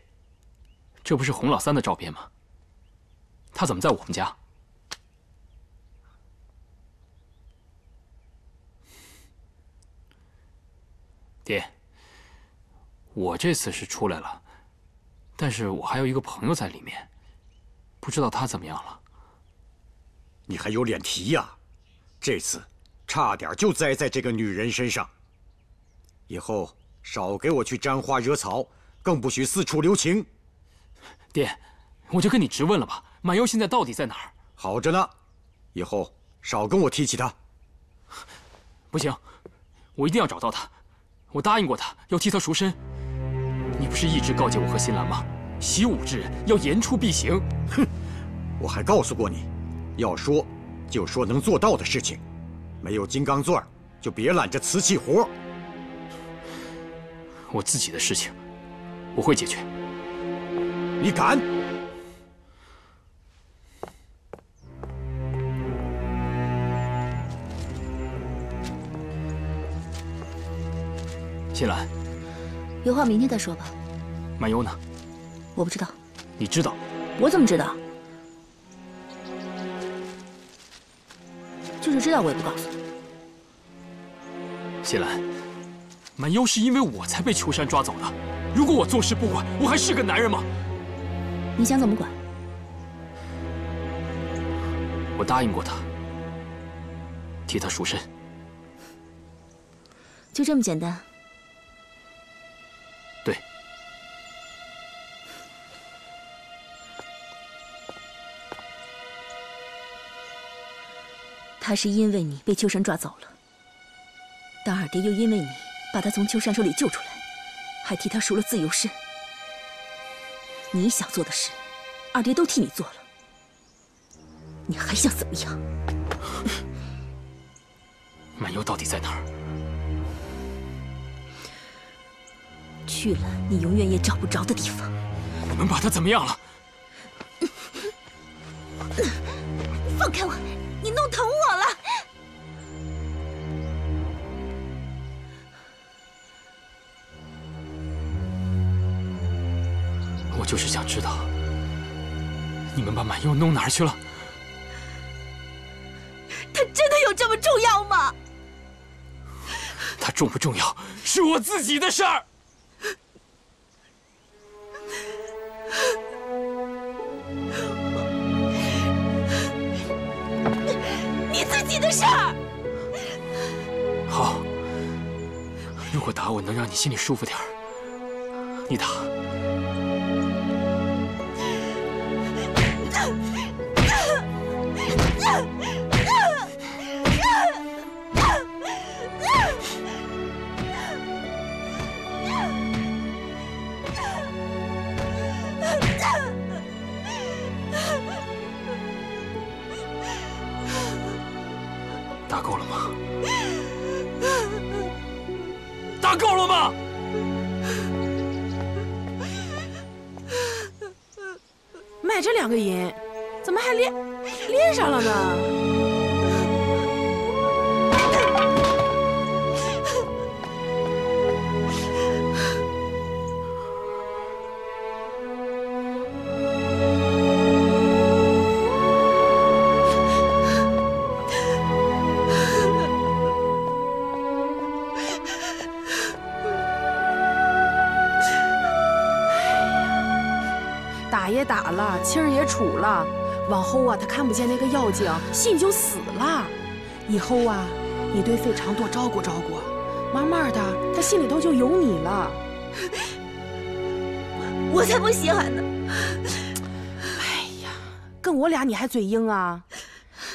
这不是洪老三的照片吗？他怎么在我们家？爹，我这次是出来了，但是我还有一个朋友在里面，不知道他怎么样了。你还有脸提呀？这次差点就栽在这个女人身上。以后少给我去沾花惹草，更不许四处留情。爹，我就跟你直问了吧，满优现在到底在哪儿？好着呢，以后少跟我提起他。不行，我一定要找到他。我答应过他要替他赎身，你不是一直告诫我和新兰吗？习武之人要言出必行。哼，我还告诉过你，要说就说能做到的事情，没有金刚钻就别揽着瓷器活。我自己的事情，我会解决。你敢？新兰，有话明天再说吧。满优呢？我不知道。你知道？我怎么知道？就是知道，我也不告诉你。谢兰，满优是因为我才被秋山抓走的。如果我坐视不管，我还是个男人吗？你想怎么管？我答应过他，替他赎身。就这么简单？他是因为你被秋山抓走了，但二爹又因为你把他从秋山手里救出来，还替他赎了自由身。你想做的事，二爹都替你做了，你还想怎么样？满悠到底在哪儿？去了你永远也找不着的地方。你们把他怎么样了？放开我！你弄疼我了！我就是想知道，你们把满佑弄哪儿去了？他真的有这么重要吗？他重不重要，是我自己的事儿。的事儿。好，如果打我能让你心里舒服点儿，你打。打够了吗？卖这两个银，怎么还连连上了呢？气儿也出了，往后啊，他看不见那个妖精，心就死了。以后啊，你对费长多照顾照顾，慢慢的，他心里头就有你了。我才不稀罕呢！哎呀，跟我俩你还嘴硬啊？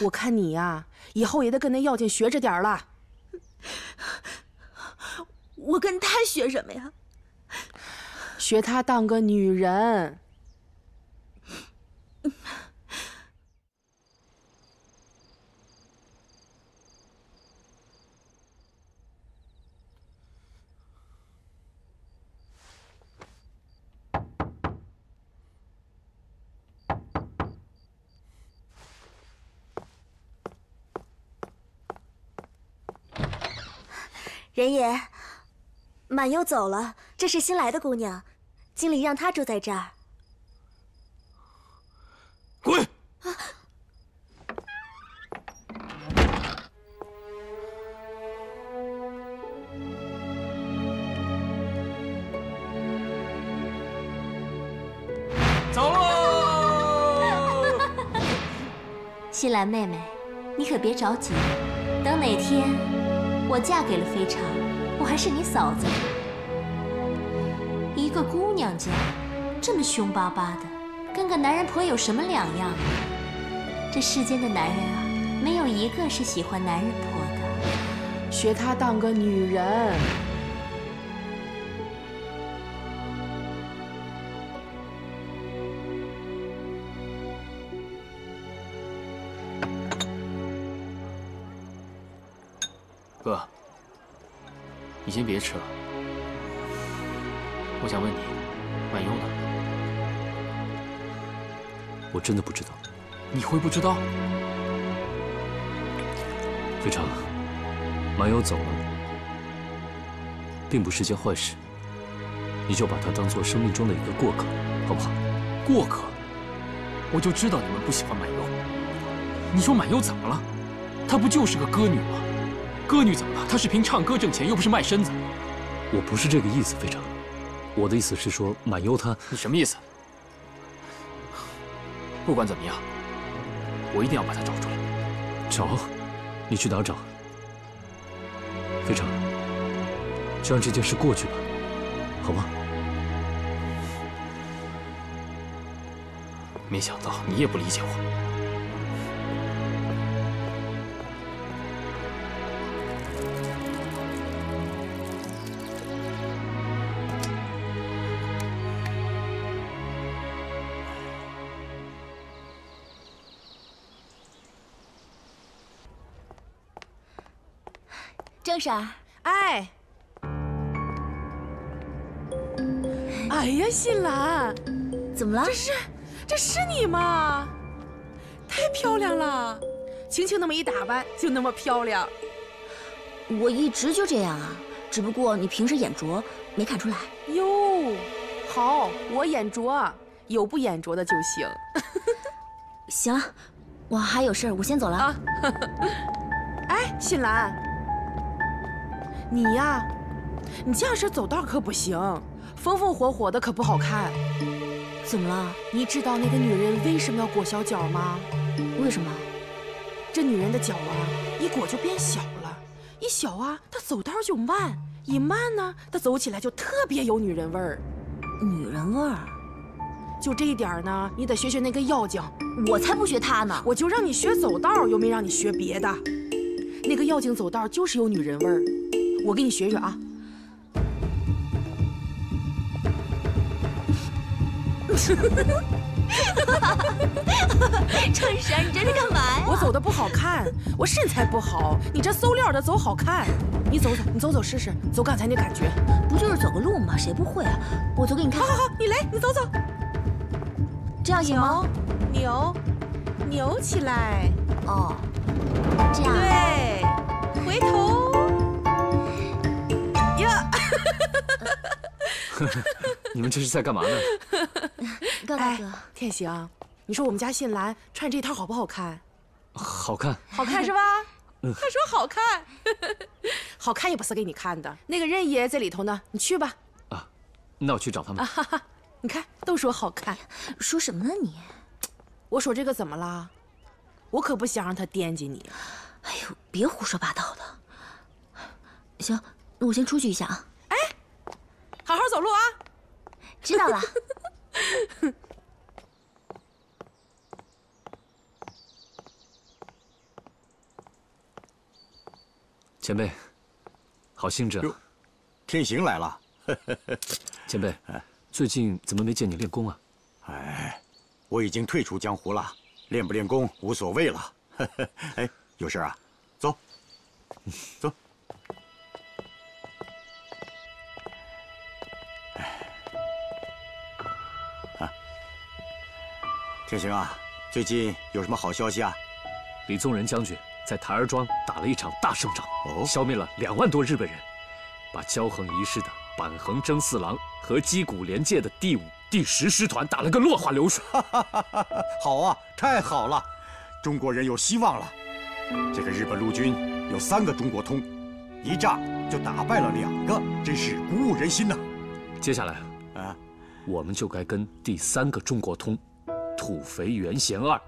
我看你呀，以后也得跟那妖精学着点了。我跟他学什么呀？学他当个女人。人爷，满又走了，这是新来的姑娘，经理让她住在这儿。滚！走喽！新兰妹妹，你可别着急，等哪天我嫁给了非常，我还是你嫂子。一个姑娘家，这么凶巴巴的。跟个男人婆有什么两样？这世间的男人啊，没有一个是喜欢男人婆的。学她当个女人。先别吃了。我想问你，满优呢？我真的不知道，你会不知道？非常，满友走了，并不是件坏事，你就把他当做生命中的一个过客，好不好？过客，我就知道你们不喜欢满优。你说满优怎么了？她不就是个歌女吗？歌女怎么了？她是凭唱歌挣钱，又不是卖身子。我不是这个意思，非常，我的意思是说满优她……你什么意思？不管怎么样，我一定要把他找出来。找？你去哪找？非常，就让这件事过去吧，好吗？没想到你也不理解我。哎，哎呀，新兰，怎么了？这是，这是你吗？太漂亮了，青青那么一打扮就那么漂亮。我一直就这样啊，只不过你平时眼拙，没看出来。哟，好，我眼拙，有不眼拙的就行。行，我还有事我先走了啊。哎，新兰。你呀，你这样式走道可不行，风风火火的可不好看。怎么了？你知道那个女人为什么要裹小脚吗？为什么？这女人的脚啊，一裹就变小了，一小啊，她走道就慢，一慢呢，她走起来就特别有女人味儿。女人味儿？就这一点呢，你得学学那个妖精。我才不学她呢！我就让你学走道，又没让你学别的。那个妖精走道就是有女人味儿。我给你学学啊！衬衫，你这是干嘛呀？我走的不好看，我身材不好，你这馊料的走好看。你走走，你走走试试，走刚才那感觉，不就是走个路吗？谁不会啊？我走给你看。好好好，你来，你走走。这样行吗？扭，扭起来。哦，这样。对，回头。呀！你们这是在干嘛呢？高大哥，天行，你说我们家信兰穿这套好不好看？好看，好看是吧？嗯他说好看，好看也不是给你看的。那个任爷在里头呢，你去吧。啊那我去找他们。啊哈哈，你看都说好看，说什么呢你？我说这个怎么了？我可不想让他惦记你。哎呦，别胡说八道的。行，那我先出去一下啊。哎，好好走路啊。知道了。前辈，好兴致啊！天行来了。前辈，最近怎么没见你练功啊？哎，我已经退出江湖了，练不练功无所谓了。哎，有事啊？走，走。天行啊，最近有什么好消息啊？李宗仁将军在台儿庄打了一场大胜仗，哦消灭了两万多日本人，把骄横一世的板横征四郎和矶谷廉介的第五、第十师团打了个落花流水。好啊，太好了，中国人有希望了。这个日本陆军有三个中国通，一仗就打败了两个，真是鼓舞人心呐。接下来啊，我们就该跟第三个中国通土肥原贤二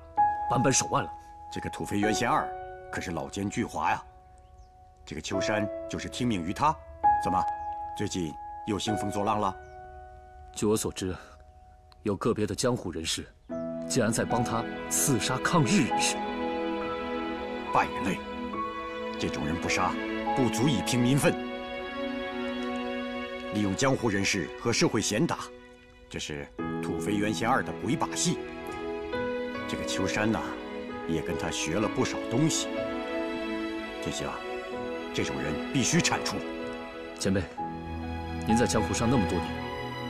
扳扳手腕了。这个土肥原贤二可是老奸巨猾呀。这个秋山就是听命于他，怎么，最近又兴风作浪了？据我所知，有个别的江湖人士竟然在帮他刺杀抗日人士。败类，这种人不杀，不足以平民愤。利用江湖人士和社会贤达，这是土肥原贤二的鬼把戏。这个秋山呐，也跟他学了不少东西。天行，这种人必须铲除。前辈，您在江湖上那么多年，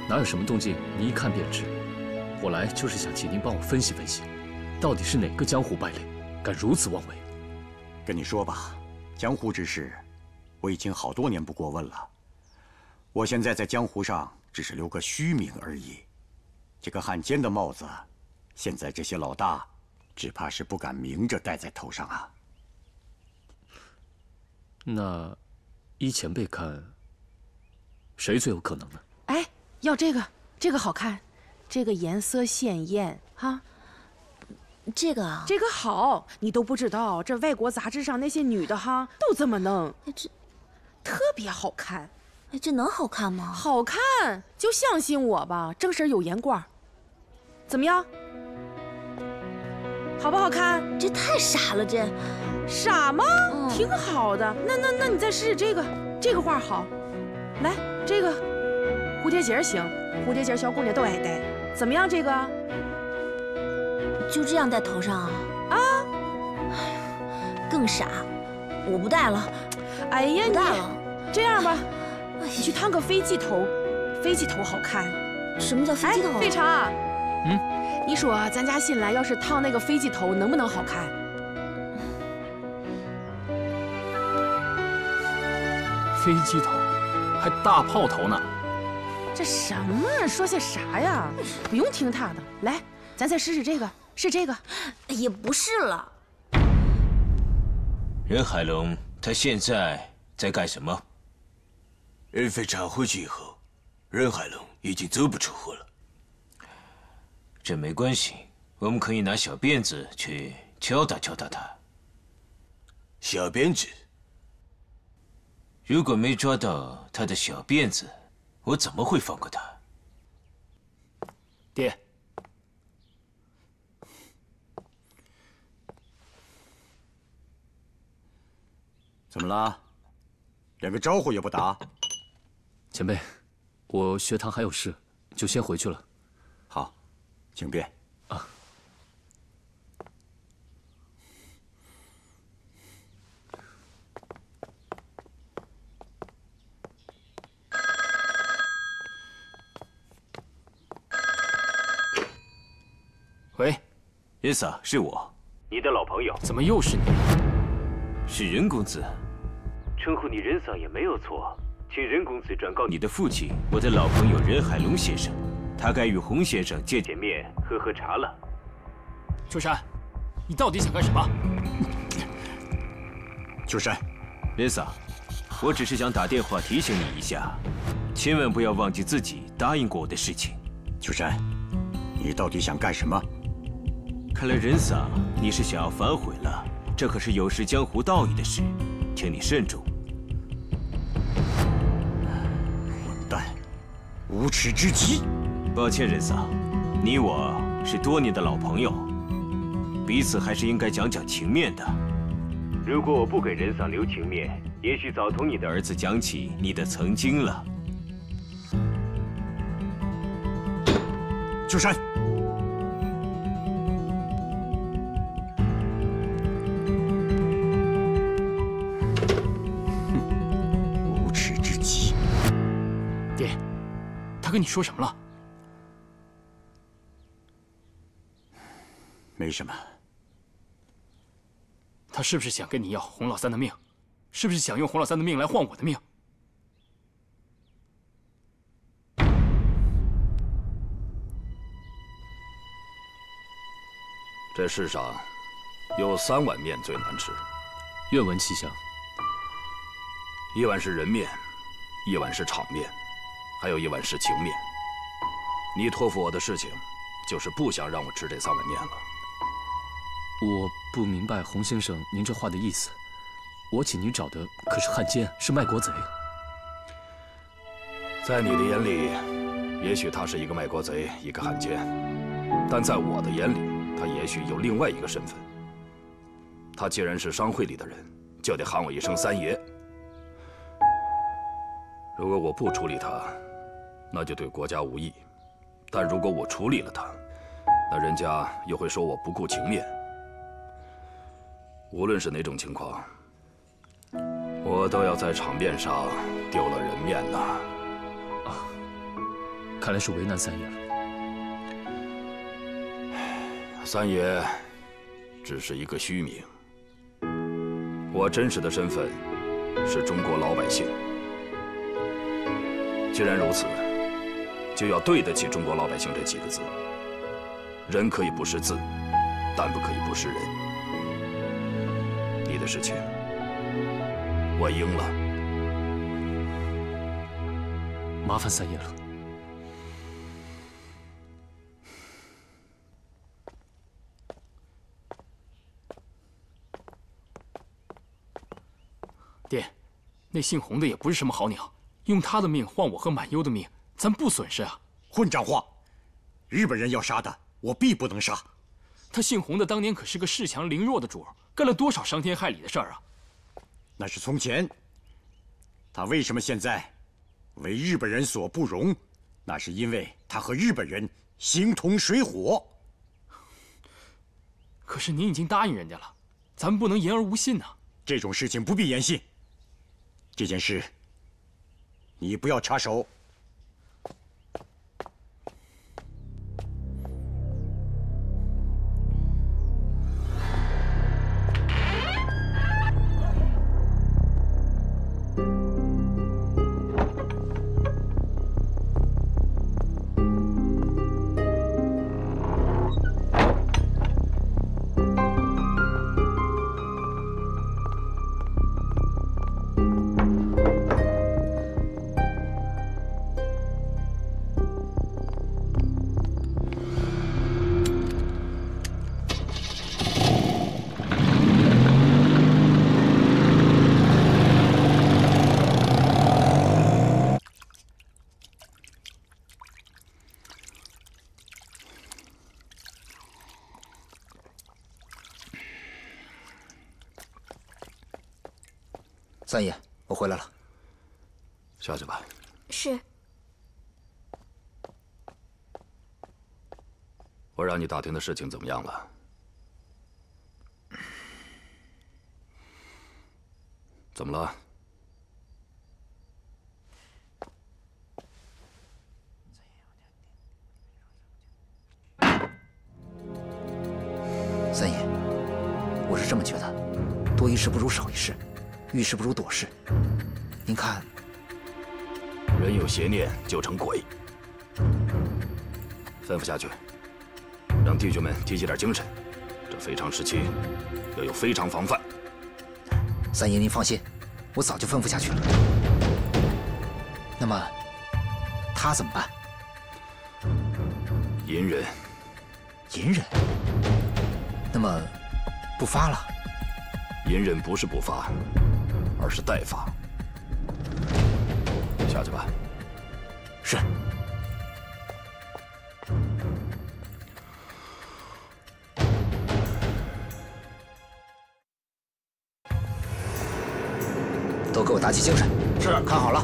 哪有什么动静您一看便知？我来就是想请您帮我分析分析，到底是哪个江湖败类，敢如此妄为？跟你说吧，江湖之事，我已经好多年不过问了。我现在在江湖上只是留个虚名而已。这个汉奸的帽子，现在这些老大只怕是不敢明着戴在头上啊。那依前辈看，谁最有可能呢？哎，要这个，这个好看，这个颜色鲜艳哈。这个啊，这个好，你都不知道，这外国杂志上那些女的哈都这么弄，这特别好看。哎，这能好看吗？好看，就相信我吧，正婶有眼光。怎么样？好不好看？这太傻了，这傻吗？嗯、挺好的。那那那你再试试这个，这个画好。来，这个蝴蝶结行，蝴蝶结小姑娘都爱戴。怎么样？这个？就这样戴头上啊？啊！更傻，我不戴了。哎呀，不戴了。这样吧，你去烫个飞机头，飞机头好看。什么叫飞机头？费长，嗯，你说咱家新兰要是烫那个飞机头，能不能好看？飞机头，还大炮头呢？这什么？说些啥呀？不用听他的，来，咱再试试这个。试这个，也不是了。任海龙他现在在干什么？任非常回去以后，任海龙已经足不出户了。这没关系，我们可以拿小辫子去敲打敲打他。小辫子？如果没抓到他的小辫子，我怎么会放过他？爹。怎么了？连个招呼也不打？前辈，我学堂还有事，就先回去了。请便。啊。喂任桑是我。你的老朋友。怎么又是你？是任公子。称呼你任桑也没有错。请任公子转告你的父亲我的老朋友任海龙先生。他该与洪先生见见面，喝喝茶了。秋山，你到底想干什么？秋山，任桑，我只是想打电话提醒你一下，千万不要忘记自己答应过我的事情。秋山，你到底想干什么？看来任桑，你是想要反悔了。这可是有失江湖道义的事，请你慎重。混蛋，无耻之极！抱歉，任桑，你我是多年的老朋友，彼此还是应该讲讲情面的。如果我不给任桑留情面，也许早同你的儿子讲起你的曾经了。秋山。他跟你说什么了？没什么。他是不是想跟你要洪老三的命？是不是想用洪老三的命来换我的命？这世上有三碗面最难吃，愿闻其详。一碗是人面，一碗是场面。还有一碗是情面。你托付我的事情，就是不想让我吃这三碗面了。我不明白洪先生您这话的意思。我请你找的可是汉奸，是卖国贼。在你的眼里，也许他是一个卖国贼，一个汉奸；但在我的眼里，他也许有另外一个身份。他既然是商会里的人，就得喊我一声三爷。如果我不处理他，那就对国家无益，但如果我处理了他，那人家又会说我不顾情面。无论是哪种情况，我都要在场面上丢了人面呐！啊，看来是为难三爷了。三爷只是一个虚名，我真实的身份是中国老百姓。既然如此。就要对得起中国老百姓这几个字。人可以不识字，但不可以不识人。你的事情，我赢了。麻烦三爷了。爹，那姓洪的也不是什么好鸟，用他的命换我和满优的命。咱不损失啊！混账话！日本人要杀的，我必不能杀。他姓洪的，当年可是个恃强凌弱的主，干了多少伤天害理的事儿啊！那是从前。他为什么现在为日本人所不容？那是因为他和日本人形同水火。可是您已经答应人家了，咱们不能言而无信呐。这种事情不必言信。这件事，你不要插手。三爷我回来了。下去吧。是。我让你打听的事情怎么样了？怎么了？三爷我是这么觉得多一事不如少一事。遇事不如躲事。您看，人有邪念就成鬼。吩咐下去，让弟兄们提起点精神。这非常时期，要有非常防范。三爷您放心，我早就吩咐下去了。那么，他怎么办？隐忍。隐忍？那么，不发了？隐忍不是不发，而是待发。下去吧。是。都给我打起精神！是，看好了。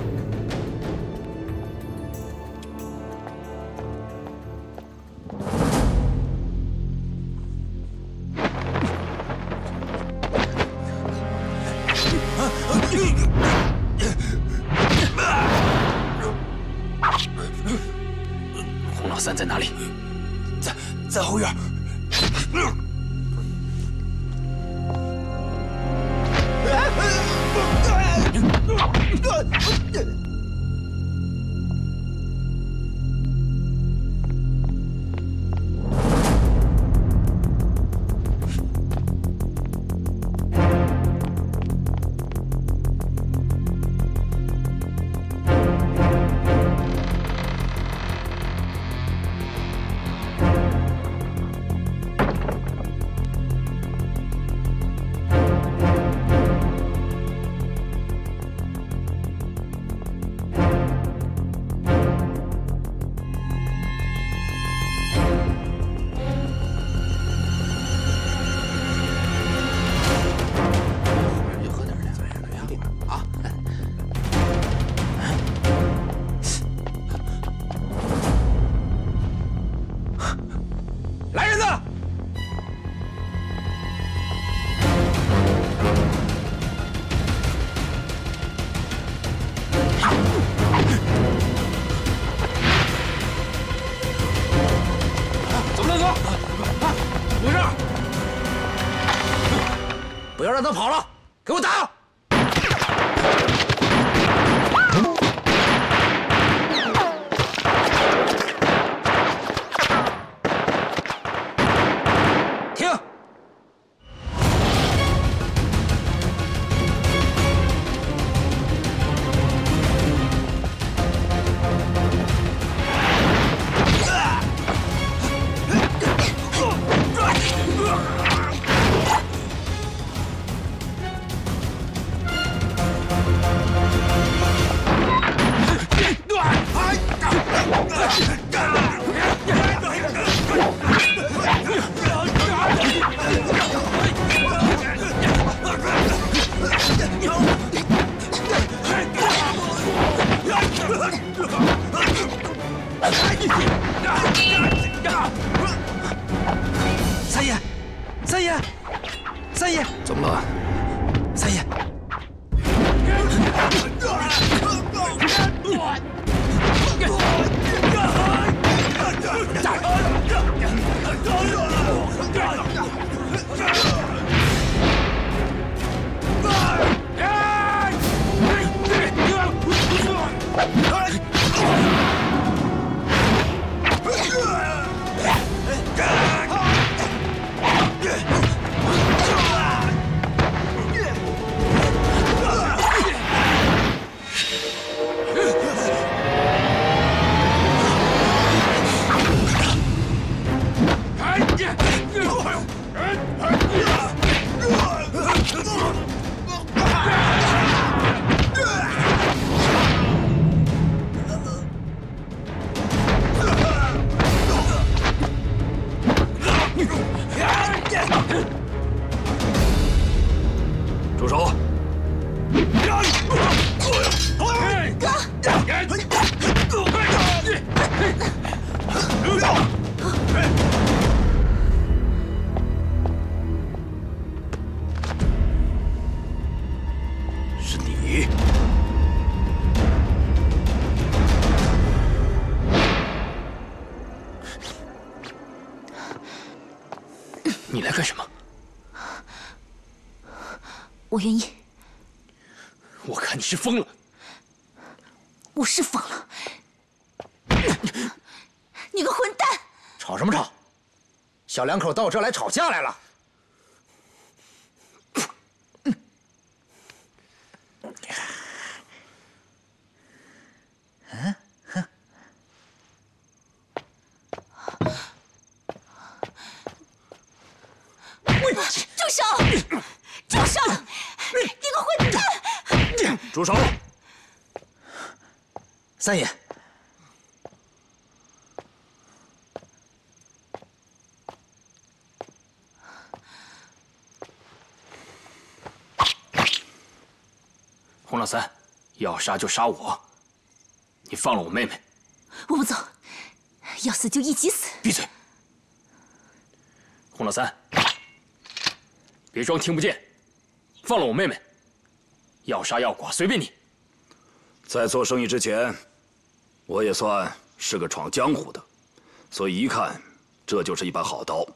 他跑了，我愿意。我看你是疯了。我是疯了。你个混蛋！吵什么吵？小两口到我这来吵架来了。嗯，哼。住手！住手！你个混蛋！住手！三爷。洪老三，要杀就杀我，你放了我妹妹。我不走，要死就一起死。闭嘴！洪老三，别装听不见，放了我妹妹。要杀要剐随便你。在做生意之前，我也算是个闯江湖的，所以一看这就是一把好刀。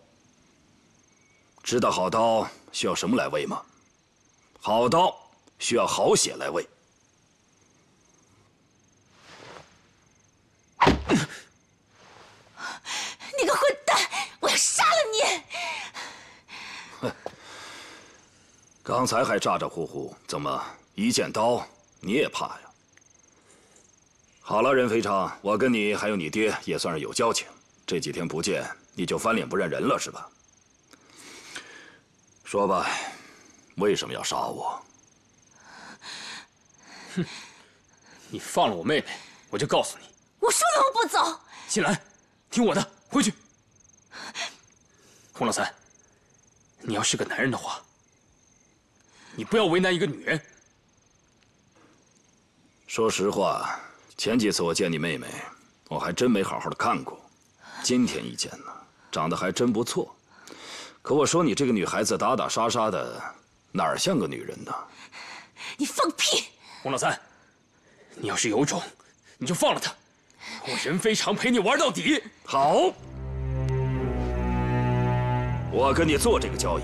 知道好刀需要什么来喂吗？好刀。需要好血来喂。你个混蛋！我要杀了你！哼，刚才还咋咋呼呼，怎么一见刀你也怕呀？好了，任飞昌，我跟你还有你爹也算是有交情，这几天不见，你就翻脸不认人了是吧？说吧，为什么要杀我？哼，你放了我妹妹，我就告诉你。我说了，我不走。新兰，听我的，回去。洪老三，你要是个男人的话，你不要为难一个女人。说实话，前几次我见你妹妹，我还真没好好的看过。今天一见呢，长得还真不错。可我说你这个女孩子打打杀杀的，哪儿像个女人呢？你放屁！洪老三，你要是有种，你就放了他，我任非常陪你玩到底。好，我跟你做这个交易。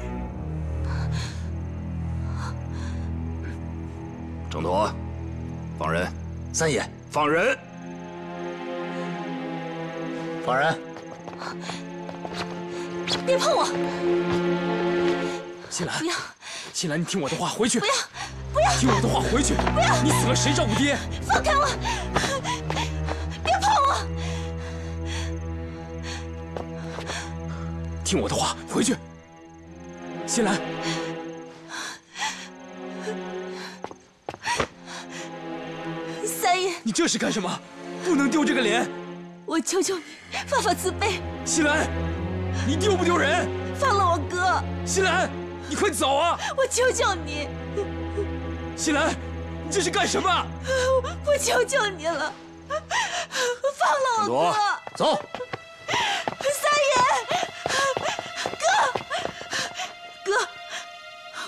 郑铎，放人。三爷，放人。放人。别碰我！新兰，不要！新兰，你听我的话，回去。不要！不要听我的话，回去！不要！你死了谁照顾爹？放开我！别碰我！听我的话，回去！新兰，三爷，你这是干什么？不能丢这个脸！我求求你，发发慈悲！新兰，你丢不丢人？放了我哥！新兰，你快走啊！我求求你！西兰，你这是干什么？我求求你了，放了我哥！走。三爷，哥，哥，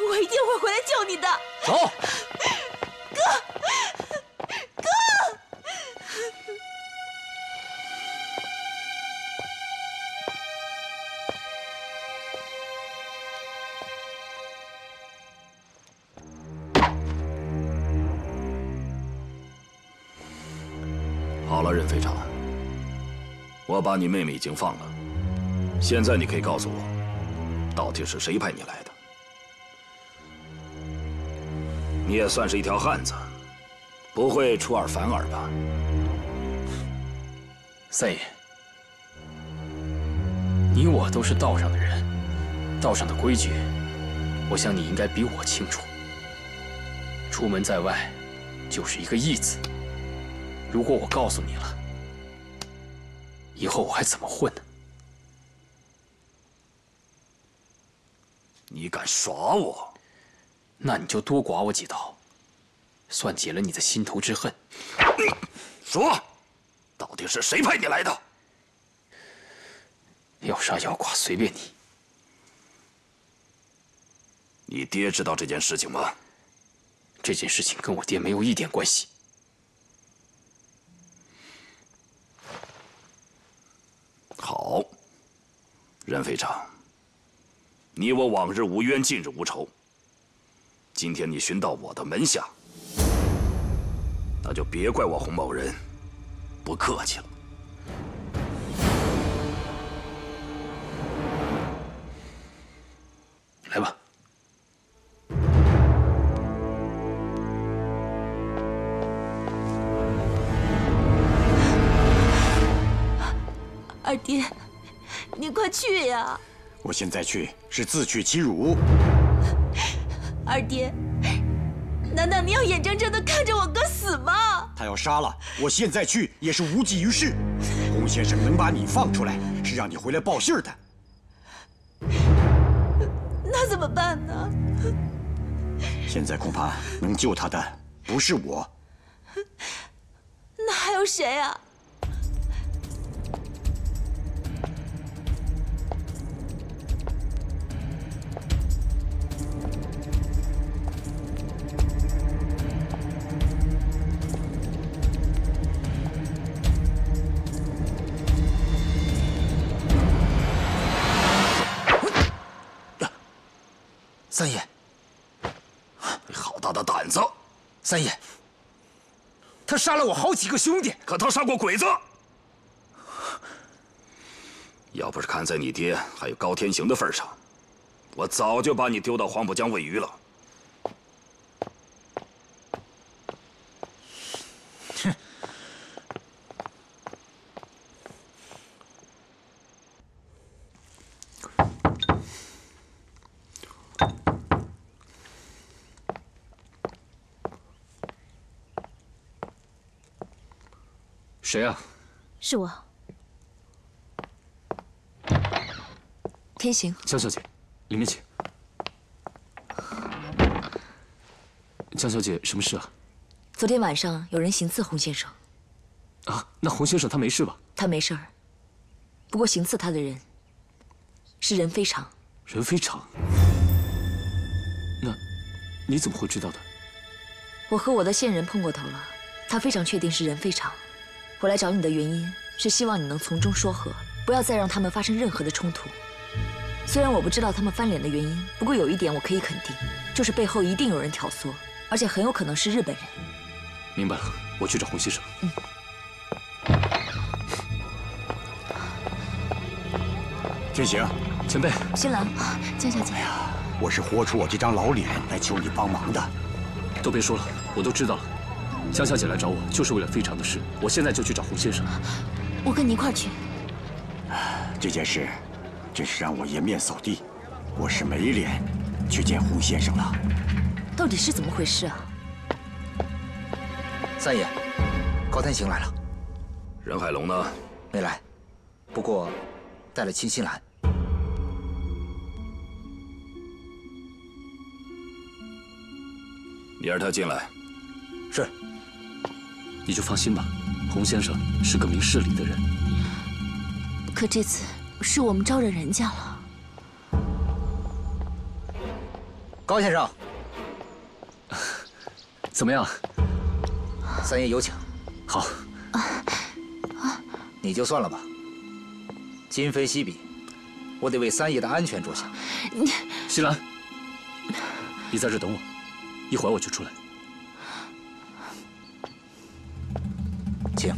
我一定会回来救你的。走。哥，我把你妹妹已经放了。现在你可以告诉我，到底是谁派你来的？你也算是一条汉子，不会出尔反尔吧？三爷，你我都是道上的人，道上的规矩，我想你应该比我清楚。出门在外，就是一个义字。如果我告诉你了，以后我还怎么混呢？你敢耍我，那你就多剐我几刀，算解了你的心头之恨。说，到底是谁派你来的？要杀要剐随便你。你爹知道这件事情吗？这件事情跟我爹没有一点关系。好，任飞长，你我往日无冤，近日无仇。今天你寻到我的门下，那就别怪我洪某人不客气了。二爹，你快去呀！我现在去是自取其辱。二爹，难道你要眼睁睁的看着我哥死吗？他要杀了我，现在去也是无济于事。洪先生能把你放出来，是让你回来报信的。那怎么办呢？现在恐怕能救他的不是我，那还有谁啊？三爷，他杀了我好几个兄弟，可他杀过鬼子。要不是看在你爹还有高天行的份上，我早就把你丢到黄浦江喂鱼了。谁啊？是我，天行。江小姐，里面请。江小姐，什么事啊？昨天晚上有人行刺洪先生。啊，那洪先生他没事吧？他没事儿，不过行刺他的人是任非常。任非常？那你怎么会知道的？我和我的线人碰过头了，他非常确定是任非常。我来找你的原因是希望你能从中说和，不要再让他们发生任何的冲突。虽然我不知道他们翻脸的原因，不过有一点我可以肯定，就是背后一定有人挑唆，而且很有可能是日本人。明白了，我去找洪先生。嗯。天行，前辈，新郎，江小姐。哎呀，我是豁出我这张老脸来求你帮忙的。都别说了，我都知道了。江小姐来找我，就是为了非常的事。我现在就去找洪先生。我跟你一块儿去。这件事，真是让我颜面扫地。我是没脸去见洪先生了。到底是怎么回事啊？三爷，高天行来了。任海龙呢？没来，不过带了秦心兰。你让他进来。是。你就放心吧，洪先生是个明事理的人。可这次是我们招惹人家了。高先生，怎么样？三爷有请。好。你就算了吧。今非昔比，我得为三爷的安全着想。你，西兰，你在这等我，一会儿我就出来。请。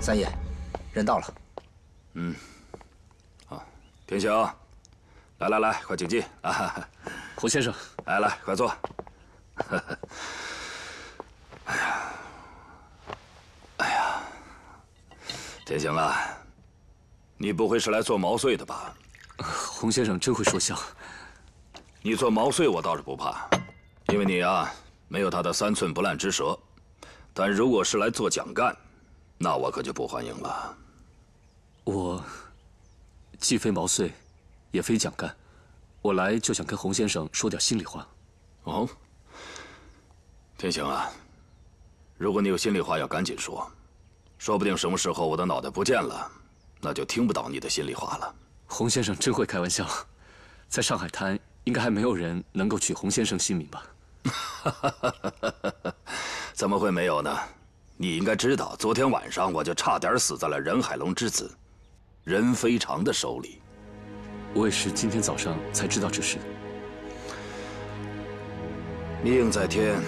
三爷，人到了。嗯。好，天行，来来来，快请进啊！胡先生，来来，快坐。哎呀，哎呀，天行啊，你不会是来做毛遂的吧？洪先生真会说笑。你做毛遂，我倒是不怕，因为你啊没有他的三寸不烂之舌。但如果是来做蒋干，那我可就不欢迎了。我既非毛遂，也非蒋干，我来就想跟洪先生说点心里话。哦，天行啊，如果你有心里话，要赶紧说，说不定什么时候我的脑袋不见了，那就听不到你的心里话了。洪先生真会开玩笑，在上海滩。应该还没有人能够取洪先生性命吧？怎么会没有呢？你应该知道，昨天晚上我就差点死在了任海龙之子任非常的手里。我也是今天早上才知道这事的。命在天，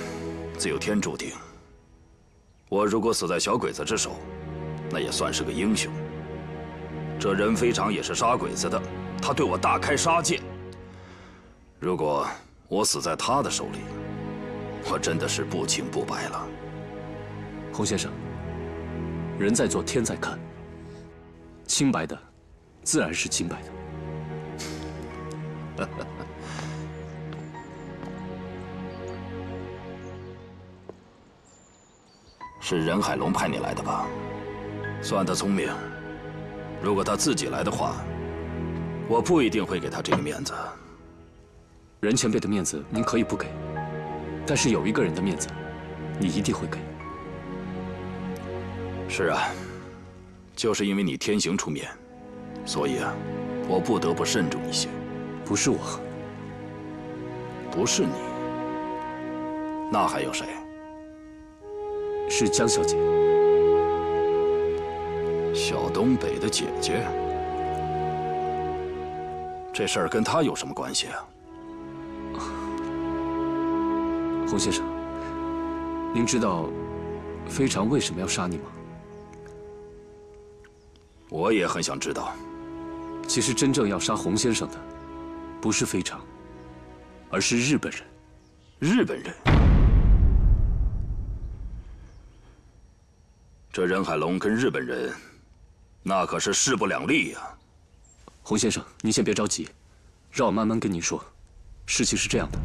自有天注定。我如果死在小鬼子之手，那也算是个英雄。这任非常也是杀鬼子的，他对我大开杀戒。如果我死在他的手里，我真的是不清不白了。洪先生，人在做，天在看。清白的，自然是清白的。是任海龙派你来的吧？算他聪明。如果他自己来的话，我不一定会给他这个面子。任前辈的面子您可以不给，但是有一个人的面子，你一定会给。是啊，就是因为你天行出面，所以啊，我不得不慎重一些。不是我，不是你，那还有谁？是江小姐，小东北的姐姐。这事儿跟她有什么关系啊？洪先生，您知道非常为什么要杀你吗？我也很想知道。其实真正要杀洪先生的，不是非常，而是日本人。日本人。这任海龙跟日本人，那可是势不两立呀。洪先生，您先别着急，让我慢慢跟您说。事情是这样的。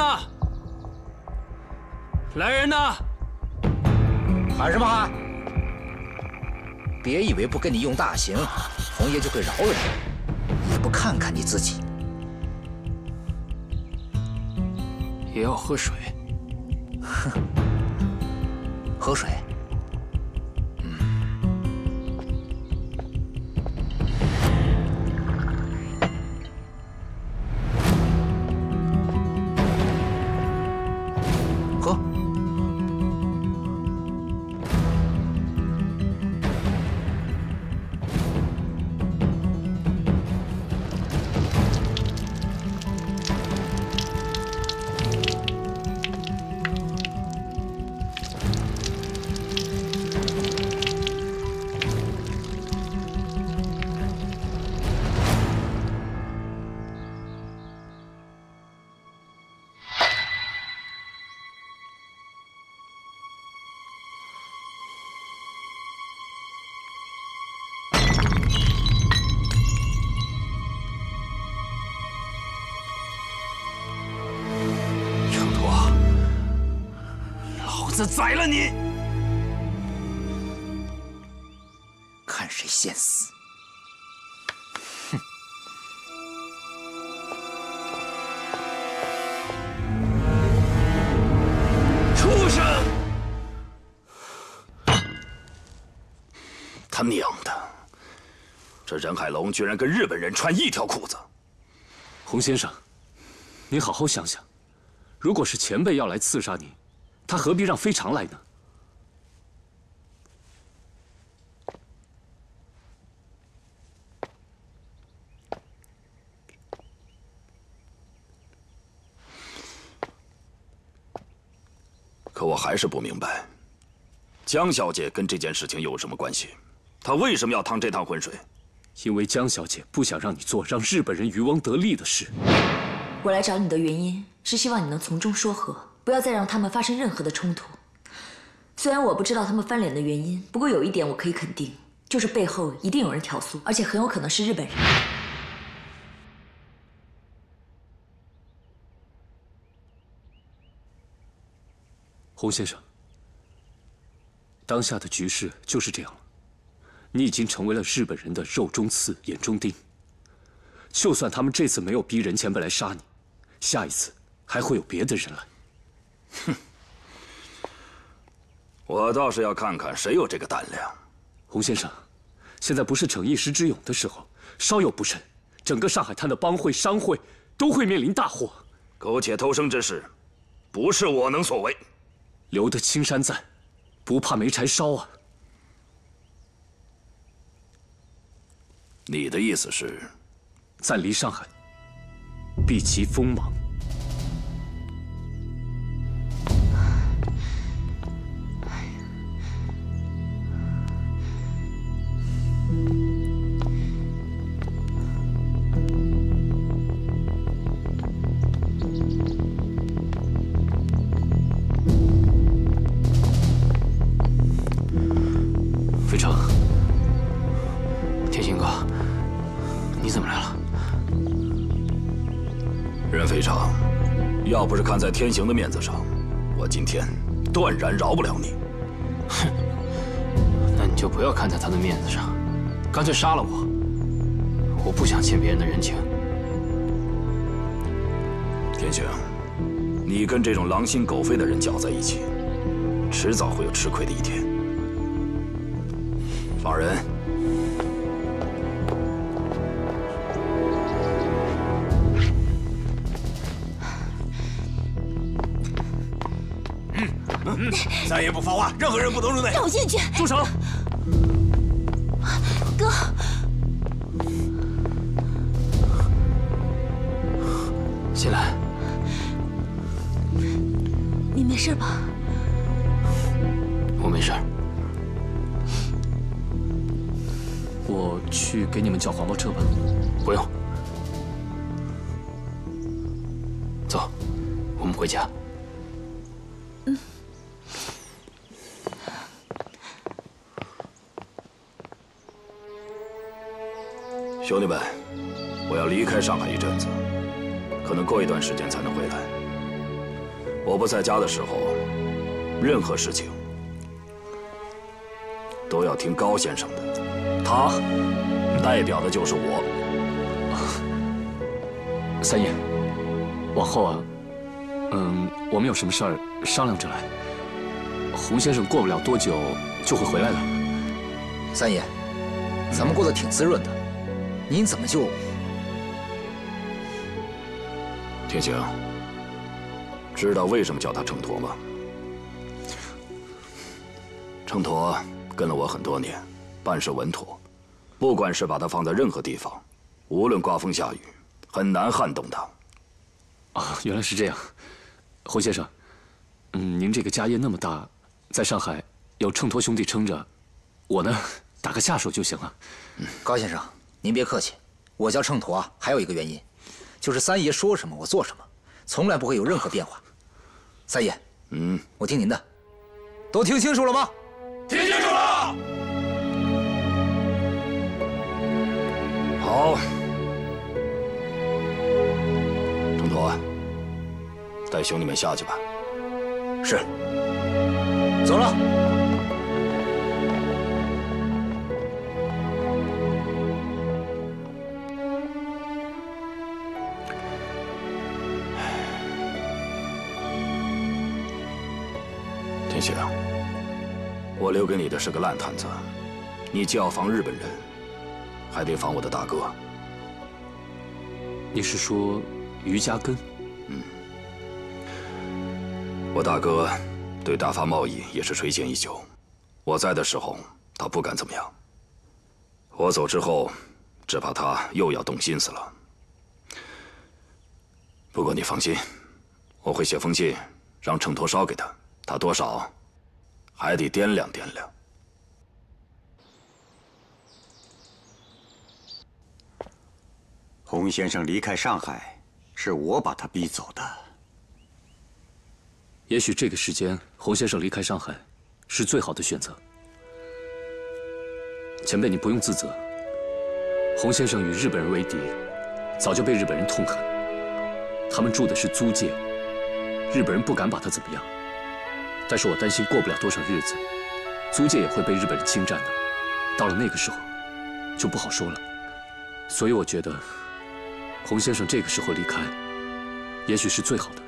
呐！来人呐！喊什么喊？别以为不跟你用大刑，红爷就会饶了你，也不看看你自己。也要喝水。哼，喝水。宰了你！看谁先死！哼！畜生！他娘的！这任海龙居然跟日本人穿一条裤子！洪先生，你好好想想，如果是前辈要来刺杀你，他何必让非常来呢？可我还是不明白，江小姐跟这件事情有什么关系？她为什么要趟这趟浑水？因为江小姐不想让你做让日本人渔翁得利的事。我来找你的原因是希望你能从中说和。不要再让他们发生任何的冲突。虽然我不知道他们翻脸的原因，不过有一点我可以肯定，就是背后一定有人挑唆，而且很有可能是日本人。洪先生，当下的局势就是这样了，你已经成为了日本人的肉中刺、眼中钉。就算他们这次没有逼任前辈来杀你，下一次还会有别的人来。哼，我倒是要看看谁有这个胆量。洪先生，现在不是逞一时之勇的时候，稍有不慎，整个上海滩的帮会、商会都会面临大祸。苟且偷生之事，不是我能所为。留得青山在，不怕没柴烧啊！你的意思是，暂离上海，避其锋芒。天行的面子上，我今天断然饶不了你。哼，那你就不要看在他的面子上，干脆杀了我。我不想欠别人的人情。天行，你跟这种狼心狗肺的人搅在一起，迟早会有吃亏的一天。放人。三爷不发话，任何人不能入内。让我进去。住手！哥，新兰。你没事吧？我没事。我去给你们叫黄包车吧。不用。走，我们回家。兄弟们，我要离开上海一阵子，可能过一段时间才能回来。我不在家的时候，任何事情都要听高先生的，他代表的就是我。三爷，往后啊，嗯，我们有什么事儿商量着来。洪先生过不了多久就会回来的。三爷，咱们过得挺滋润的。您怎么就？天行，知道为什么叫他秤砣吗？秤砣跟了我很多年，办事稳妥，不管是把它放在任何地方，无论刮风下雨，很难撼动它。啊，原来是这样，洪先生，嗯，您这个家业那么大，在上海有秤砣兄弟撑着，我呢打个下手就行了。高先生。您别客气，我叫秤砣还有一个原因，就是三爷说什么我做什么，从来不会有任何变化。三爷，嗯，我听您的，都听清楚了吗？听清楚了。好，秤砣，带兄弟们下去吧。是，走了。天行，我留给你的是个烂摊子，你既要防日本人，还得防我的大哥。你是说于家根？嗯，我大哥对大发贸易也是垂涎已久，我在的时候他不敢怎么样，我走之后，只怕他又要动心思了。不过你放心，我会写封信让秤砣捎给他。他多少还得掂量掂量。洪先生离开上海，是我把他逼走的。也许这个时间，洪先生离开上海是最好的选择。前辈，你不用自责。洪先生与日本人为敌，早就被日本人痛恨。他们住的是租界，日本人不敢把他怎么样。但是我担心过不了多少日子，租界也会被日本人侵占的，到了那个时候就不好说了，所以我觉得洪先生这个时候离开也许是最好的。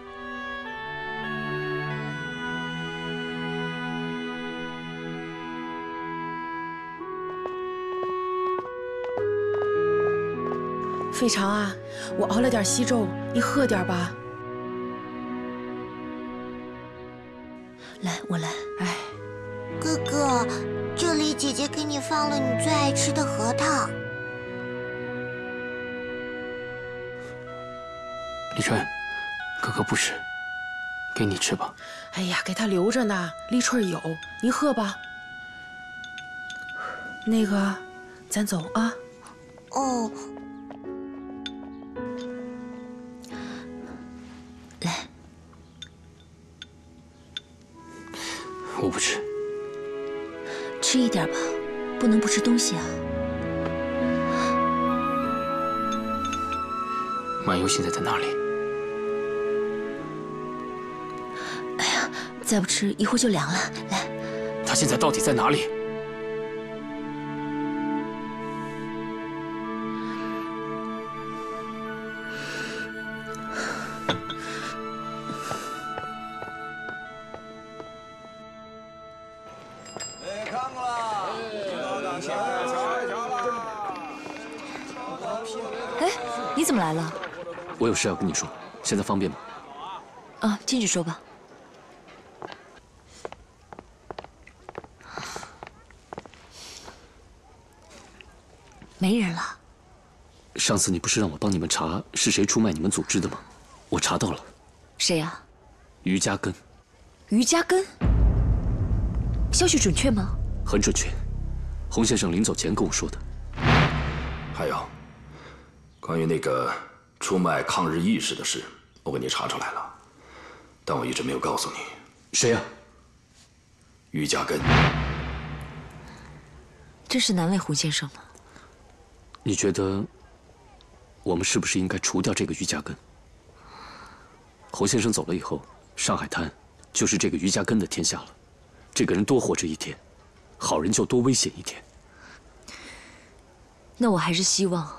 费长啊，我熬了点稀粥，你喝点吧。来，我来。哎，哥哥，这里姐姐给你放了你最爱吃的核桃。李春，哥哥不吃，给你吃吧。哎呀，给他留着呢。立春有，您喝吧。那个，咱走啊。哦。吃一点吧，不能不吃东西啊。满悠现在在哪里？哎呀，再不吃一会儿就凉了。来，他现在到底在哪里？事要跟你说，现在方便吗？啊，进去说吧。没人了。上次你不是让我帮你们查是谁出卖你们组织的吗？我查到了，谁呀？于家根。于家根？消息准确吗？很准确，洪先生临走前跟我说的。还有，关于那个出卖抗日意识的事，我给你查出来了，但我一直没有告诉你。谁呀？于家根。真是难为胡先生了。你觉得，我们是不是应该除掉这个于家根？洪先生走了以后，上海滩就是这个于家根的天下了。这个人多活着一天，好人就多危险一天。那我还是希望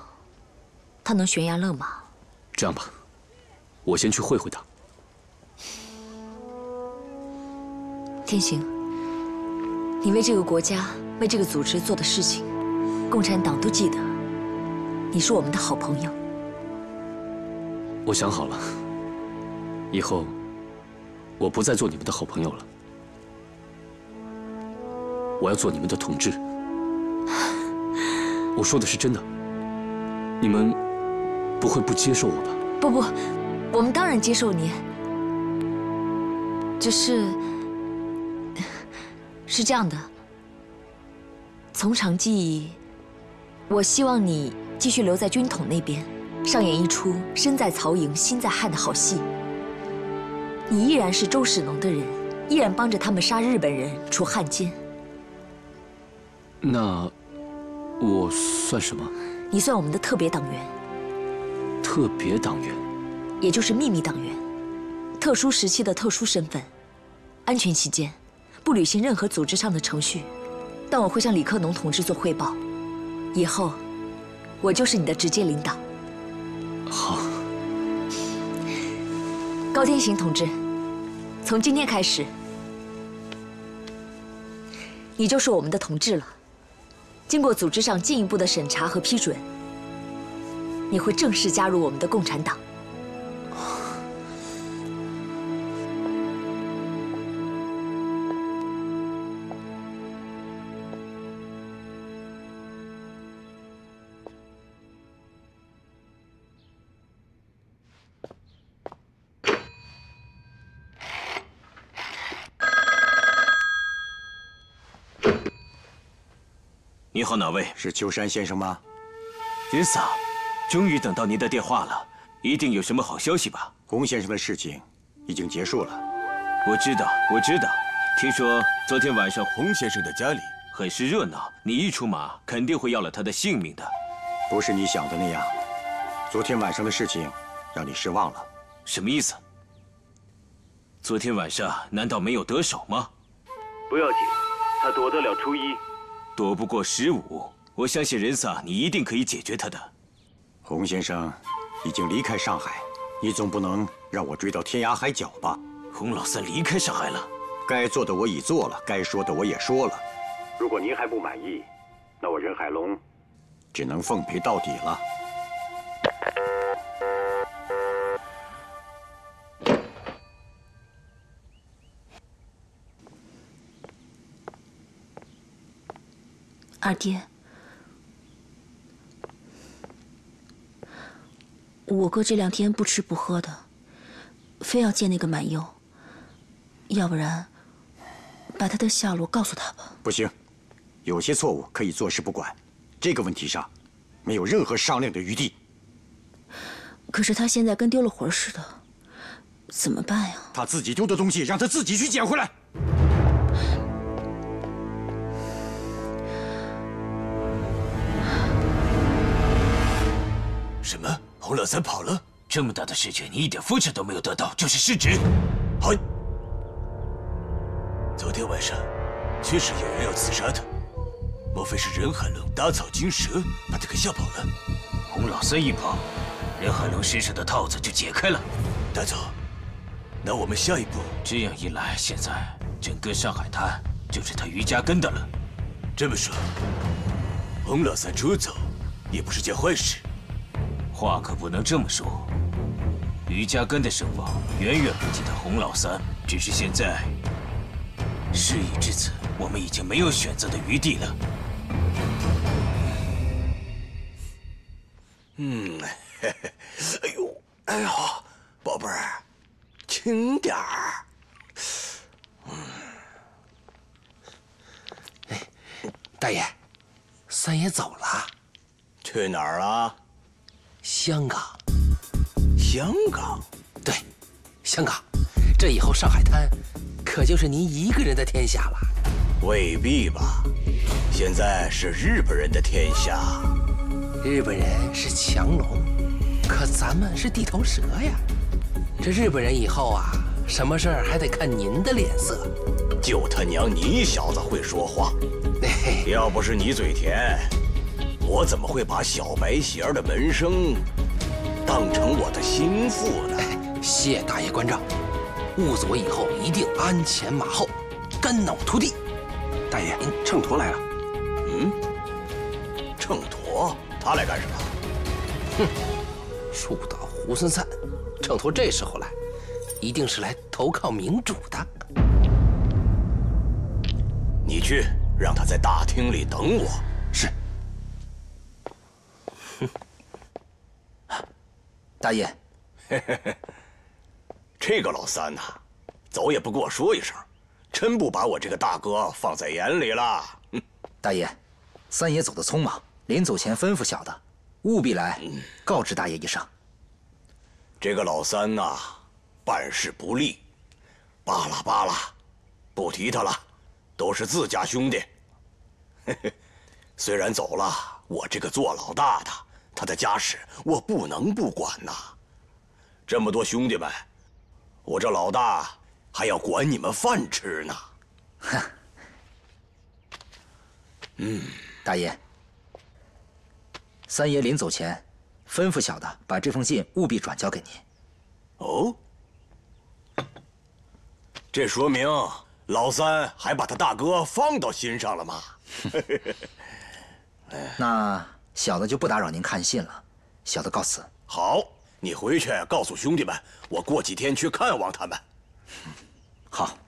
他能悬崖勒马。这样吧，我先去会会他。天行，你为这个国家、为这个组织做的事情，共产党都记得。你是我们的好朋友。我想好了，以后我不再做你们的好朋友了。我要做你们的同志。我说的是真的，你们不会不接受我吧？不不，我们当然接受你。只是，是这样的，从长计议，我希望你继续留在军统那边，上演一出身在曹营心在汉的好戏。你依然是周世农的人，依然帮着他们杀日本人、除汉奸。那我算什么？你算我们的特别党员。特别党员，也就是秘密党员，特殊时期的特殊身份，安全期间不履行任何组织上的程序，但我会向李克农同志做汇报。以后，我就是你的直接领导。好。高天行同志，从今天开始，你就是我们的同志了。经过组织上进一步的审查和批准，你会正式加入我们的共产党。你好，哪位？是秋山先生吗？云嫂，终于等到您的电话了，一定有什么好消息吧？洪先生的事情已经结束了。我知道，我知道。听说昨天晚上洪先生的家里很是热闹，你一出马，肯定会要了他的性命的。不是你想的那样。昨天晚上的事情让你失望了。什么意思？昨天晚上难道没有得手吗？不要紧，他躲得了初一。躲不过十五，我相信仁萨，你一定可以解决他的。洪先生已经离开上海你总不能让我追到天涯海角吧？洪老三离开上海了？该做的我已做了该说的我也说了。如果您还不满意那我任海龙只能奉陪到底了二爹我哥这两天不吃不喝的，非要见那个满优。要不然，把他的下落告诉他吧。不行，有些错误可以坐视不管，这个问题上，没有任何商量的余地。可是他现在跟丢了魂似的，怎么办呀？他自己丢的东西，让他自己去捡回来。么？洪老三跑了？这么大的事情，你一点扶持都没有得到，就是失职。嗨。昨天晚上，确实有人要刺杀他。莫非是任海龙打草惊蛇，把他给吓跑了？洪老三一跑，任海龙身上的套子就解开了。大总，那我们下一步？这样一来，现在整个上海滩就是他余家根的了。这么说，洪老三出走也不是件坏事。话可不能这么说。于家根的声望远远不及他洪老三，只是现在事已至此，我们已经没有选择的余地了。嗯，哎呦，哎呦，宝贝儿，轻点儿。嗯，哎，大爷，三爷走了，去哪儿了？香港。香港？对，香港。这以后上海滩，可就是您一个人的天下了。未必吧，现在是日本人的天下。日本人是强龙，可咱们是地头蛇呀。这日本人以后啊，什么事儿还得看您的脸色。就他娘你小子会说话！要不是你嘴甜，我怎么会把小白鞋的门生当成我的心腹呢？谢大爷关照，兀子我以后一定鞍前马后，肝脑涂地。大爷，秤砣来了。嗯，秤砣，他来干什么？哼，树倒猢狲散，秤砣这时候来，一定是来投靠明主的。你去，让他在大厅里等我。是。大爷，这个老三呐，走也不跟我说一声，真不把我这个大哥放在眼里了。大爷，三爷走得匆忙，临走前吩咐小的，务必来告知大爷一声。这个老三呐，办事不力，罢了罢了，不提他了，都是自家兄弟。虽然走了，我这个做老大的。他的家事我不能不管呐，这么多兄弟们，我这老大还要管你们饭吃呢。哼，嗯，大爷，三爷临走前吩咐小的把这封信务必转交给您。哦，这说明老三还把他大哥放到心上了吗？那。小的就不打扰您看信了，小的告辞。好，你回去告诉兄弟们，我过几天去看望他们。好。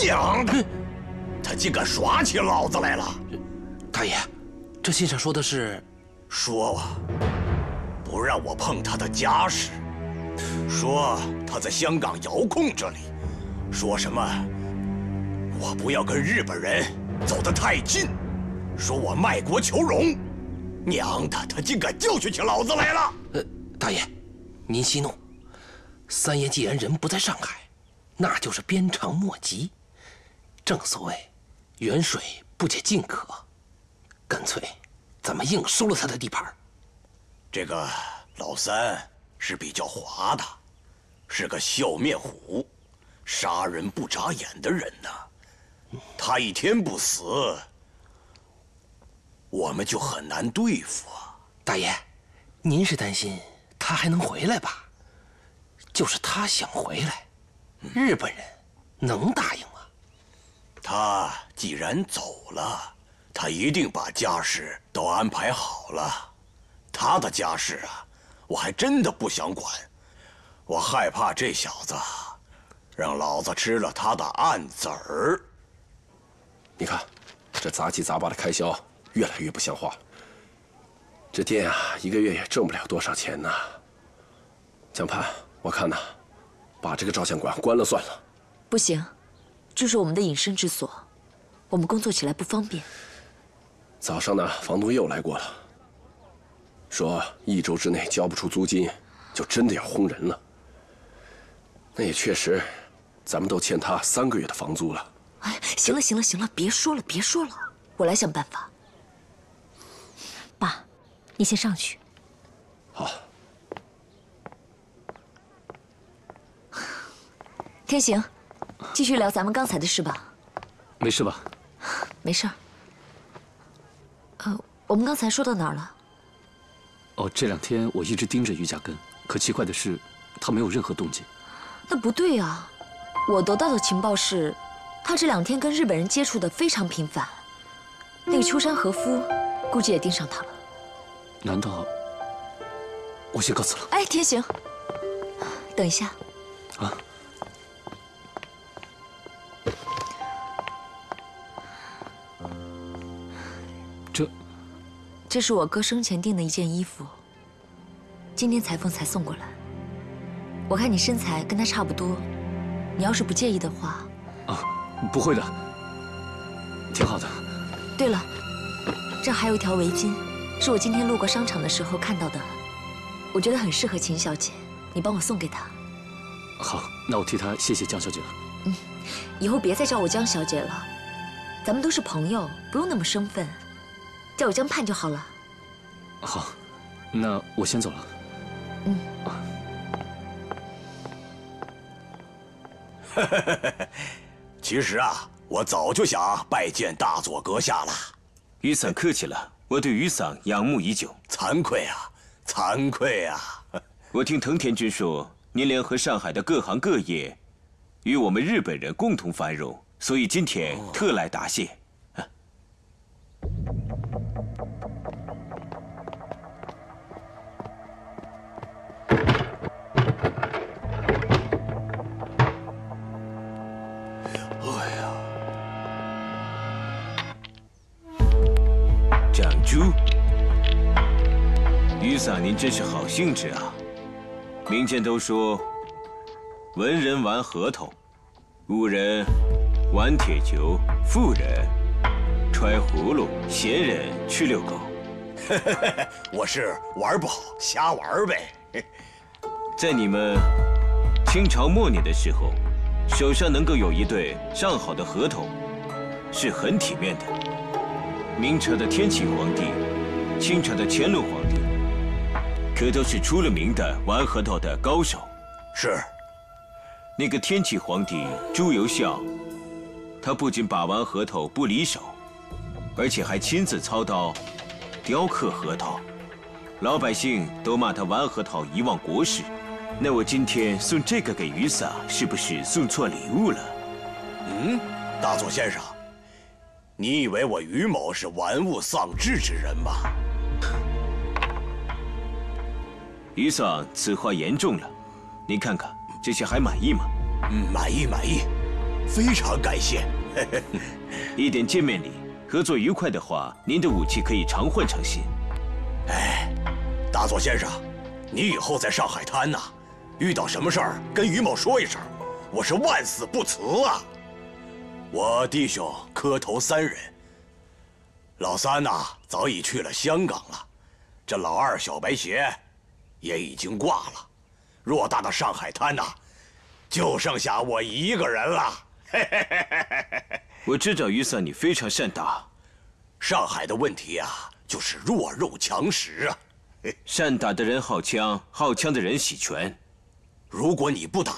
娘的，他竟敢耍起老子来了！大爷，这信上说的是，说吧。不让我碰他的家事，说他在香港遥控这里，说什么我不要跟日本人走得太近，说我卖国求荣，娘的，他竟敢教训起老子来了！呃，大爷，您息怒。三爷既然人不在上海，那就是鞭长莫及。正所谓，远水不解近渴，干脆咱们硬收了他的地盘。这个老三是比较滑的，是个笑面虎，杀人不眨眼的人呢。他一天不死，我们就很难对付啊。大爷，您是担心他还能回来吧？就是他想回来，日本人能答应吗？他既然走了，他一定把家事都安排好了。他的家事啊，我还真的不想管。我害怕这小子让老子吃了他的暗子儿。你看，这杂七杂八的开销越来越不像话了。这店啊，一个月也挣不了多少钱呐。江盼，我看呐，把这个照相馆关了算了。不行，这是我们的隐身之所，我们工作起来不方便。早上呢，房东又来过了，说一周之内交不出租金，就真的要轰人了。那也确实，咱们都欠他三个月的房租了。哎，行了行了行了，别说了别说了，我来想办法。爸，你先上去。好。天行，继续聊咱们刚才的事吧。没事吧？没事儿。呃，我们刚才说到哪儿了？哦，这两天我一直盯着于家根，可奇怪的是，他没有任何动静。那不对啊！我得到的情报是，他这两天跟日本人接触的非常频繁。那个秋山和夫，估计也盯上他了。难道？我先告辞了。哎，天行，等一下。啊。这是我哥生前订的一件衣服。今天裁缝才送过来。我看你身材跟他差不多，你要是不介意的话，啊，不会的，挺好的。对了，这还有一条围巾，是我今天路过商场的时候看到的，我觉得很适合秦小姐，你帮我送给她。好，那我替她谢谢江小姐了。嗯，以后别再叫我江小姐了，咱们都是朋友，不用那么生分，叫我江盼就好了。好，那我先走了。嗯。其实啊，我早就想拜见大佐阁下了。雨伞客气了，我对雨伞仰慕已久。惭愧啊，惭愧啊！我听藤田君说，您联合上海的各行各业，与我们日本人共同繁荣，所以今天特来答谢。雨伞，您真是好兴致啊！民间都说，文人玩核桃，武人玩铁球，富人揣葫芦，闲人去遛狗。我是玩不好，瞎玩呗。在你们清朝末年的时候，手上能够有一对上好的核桃，是很体面的。明朝的天启皇帝，清朝的乾隆皇帝，可都是出了名的玩核桃的高手。是，那个天启皇帝朱由校，他不仅把玩核桃不离手，而且还亲自操刀雕刻核桃，老百姓都骂他玩核桃遗忘国事。那我今天送这个给雨伞，是不是送错礼物了？嗯，大佐先生。你以为我于某是玩物丧志之人吗？于桑，此话言重了。您看看这些还满意吗？嗯，满意满意，非常感谢。一点见面礼，合作愉快的话，您的武器可以常换常新。哎，大佐先生，你以后在上海滩呐，遇到什么事儿跟于某说一声，我是万死不辞啊。我弟兄磕头三人，老三呐早已去了香港了，这老二小白鞋也已经挂了，偌大的上海滩呐，就剩下我一个人了。我知道于三你非常善打，上海的问题啊，就是弱肉强食啊。善打的人好枪，好枪的人喜拳，如果你不打，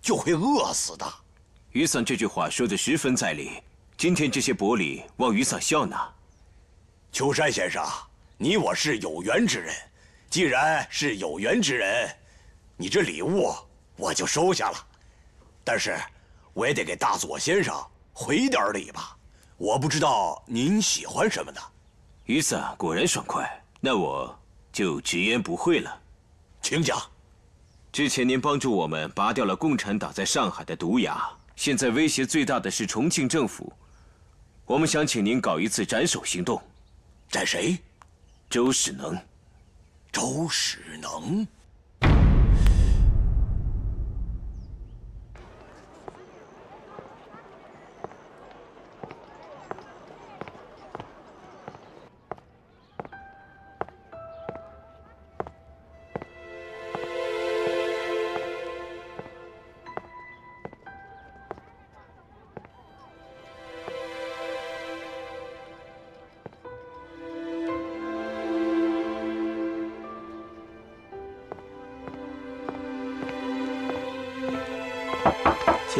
就会饿死的。雨伞这句话说的十分在理，今天这些薄礼望雨伞笑纳。秋山先生，你我是有缘之人，既然是有缘之人，你这礼物我就收下了。但是，我也得给大佐先生回点礼吧。我不知道您喜欢什么呢？雨伞果然爽快，那我就直言不讳了。请讲。之前您帮助我们拔掉了共产党在上海的毒牙，现在威胁最大的是重庆政府。我们想请您搞一次斩首行动。斩谁？周世能。周世能。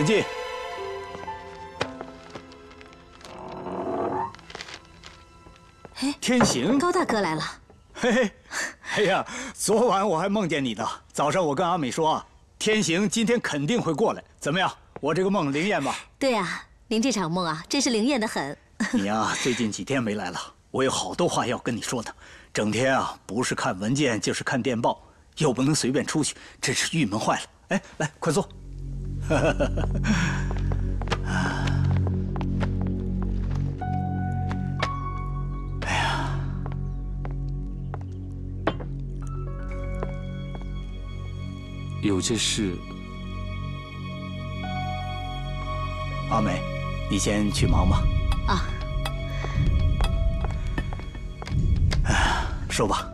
进。哎，天行，高大哥来了。嘿嘿，哎呀，昨晚我还梦见你呢。早上我跟阿美说啊，天行今天肯定会过来。怎么样，我这个梦灵验吧？对啊，您这场梦啊，真是灵验的很。你呀，最近几天没来了，我有好多话要跟你说呢。整天啊，不是看文件就是看电报，又不能随便出去，真是郁闷坏了。哎，来，快坐。哎呀，有件事，阿美，你先去忙吧。啊。哎，说吧。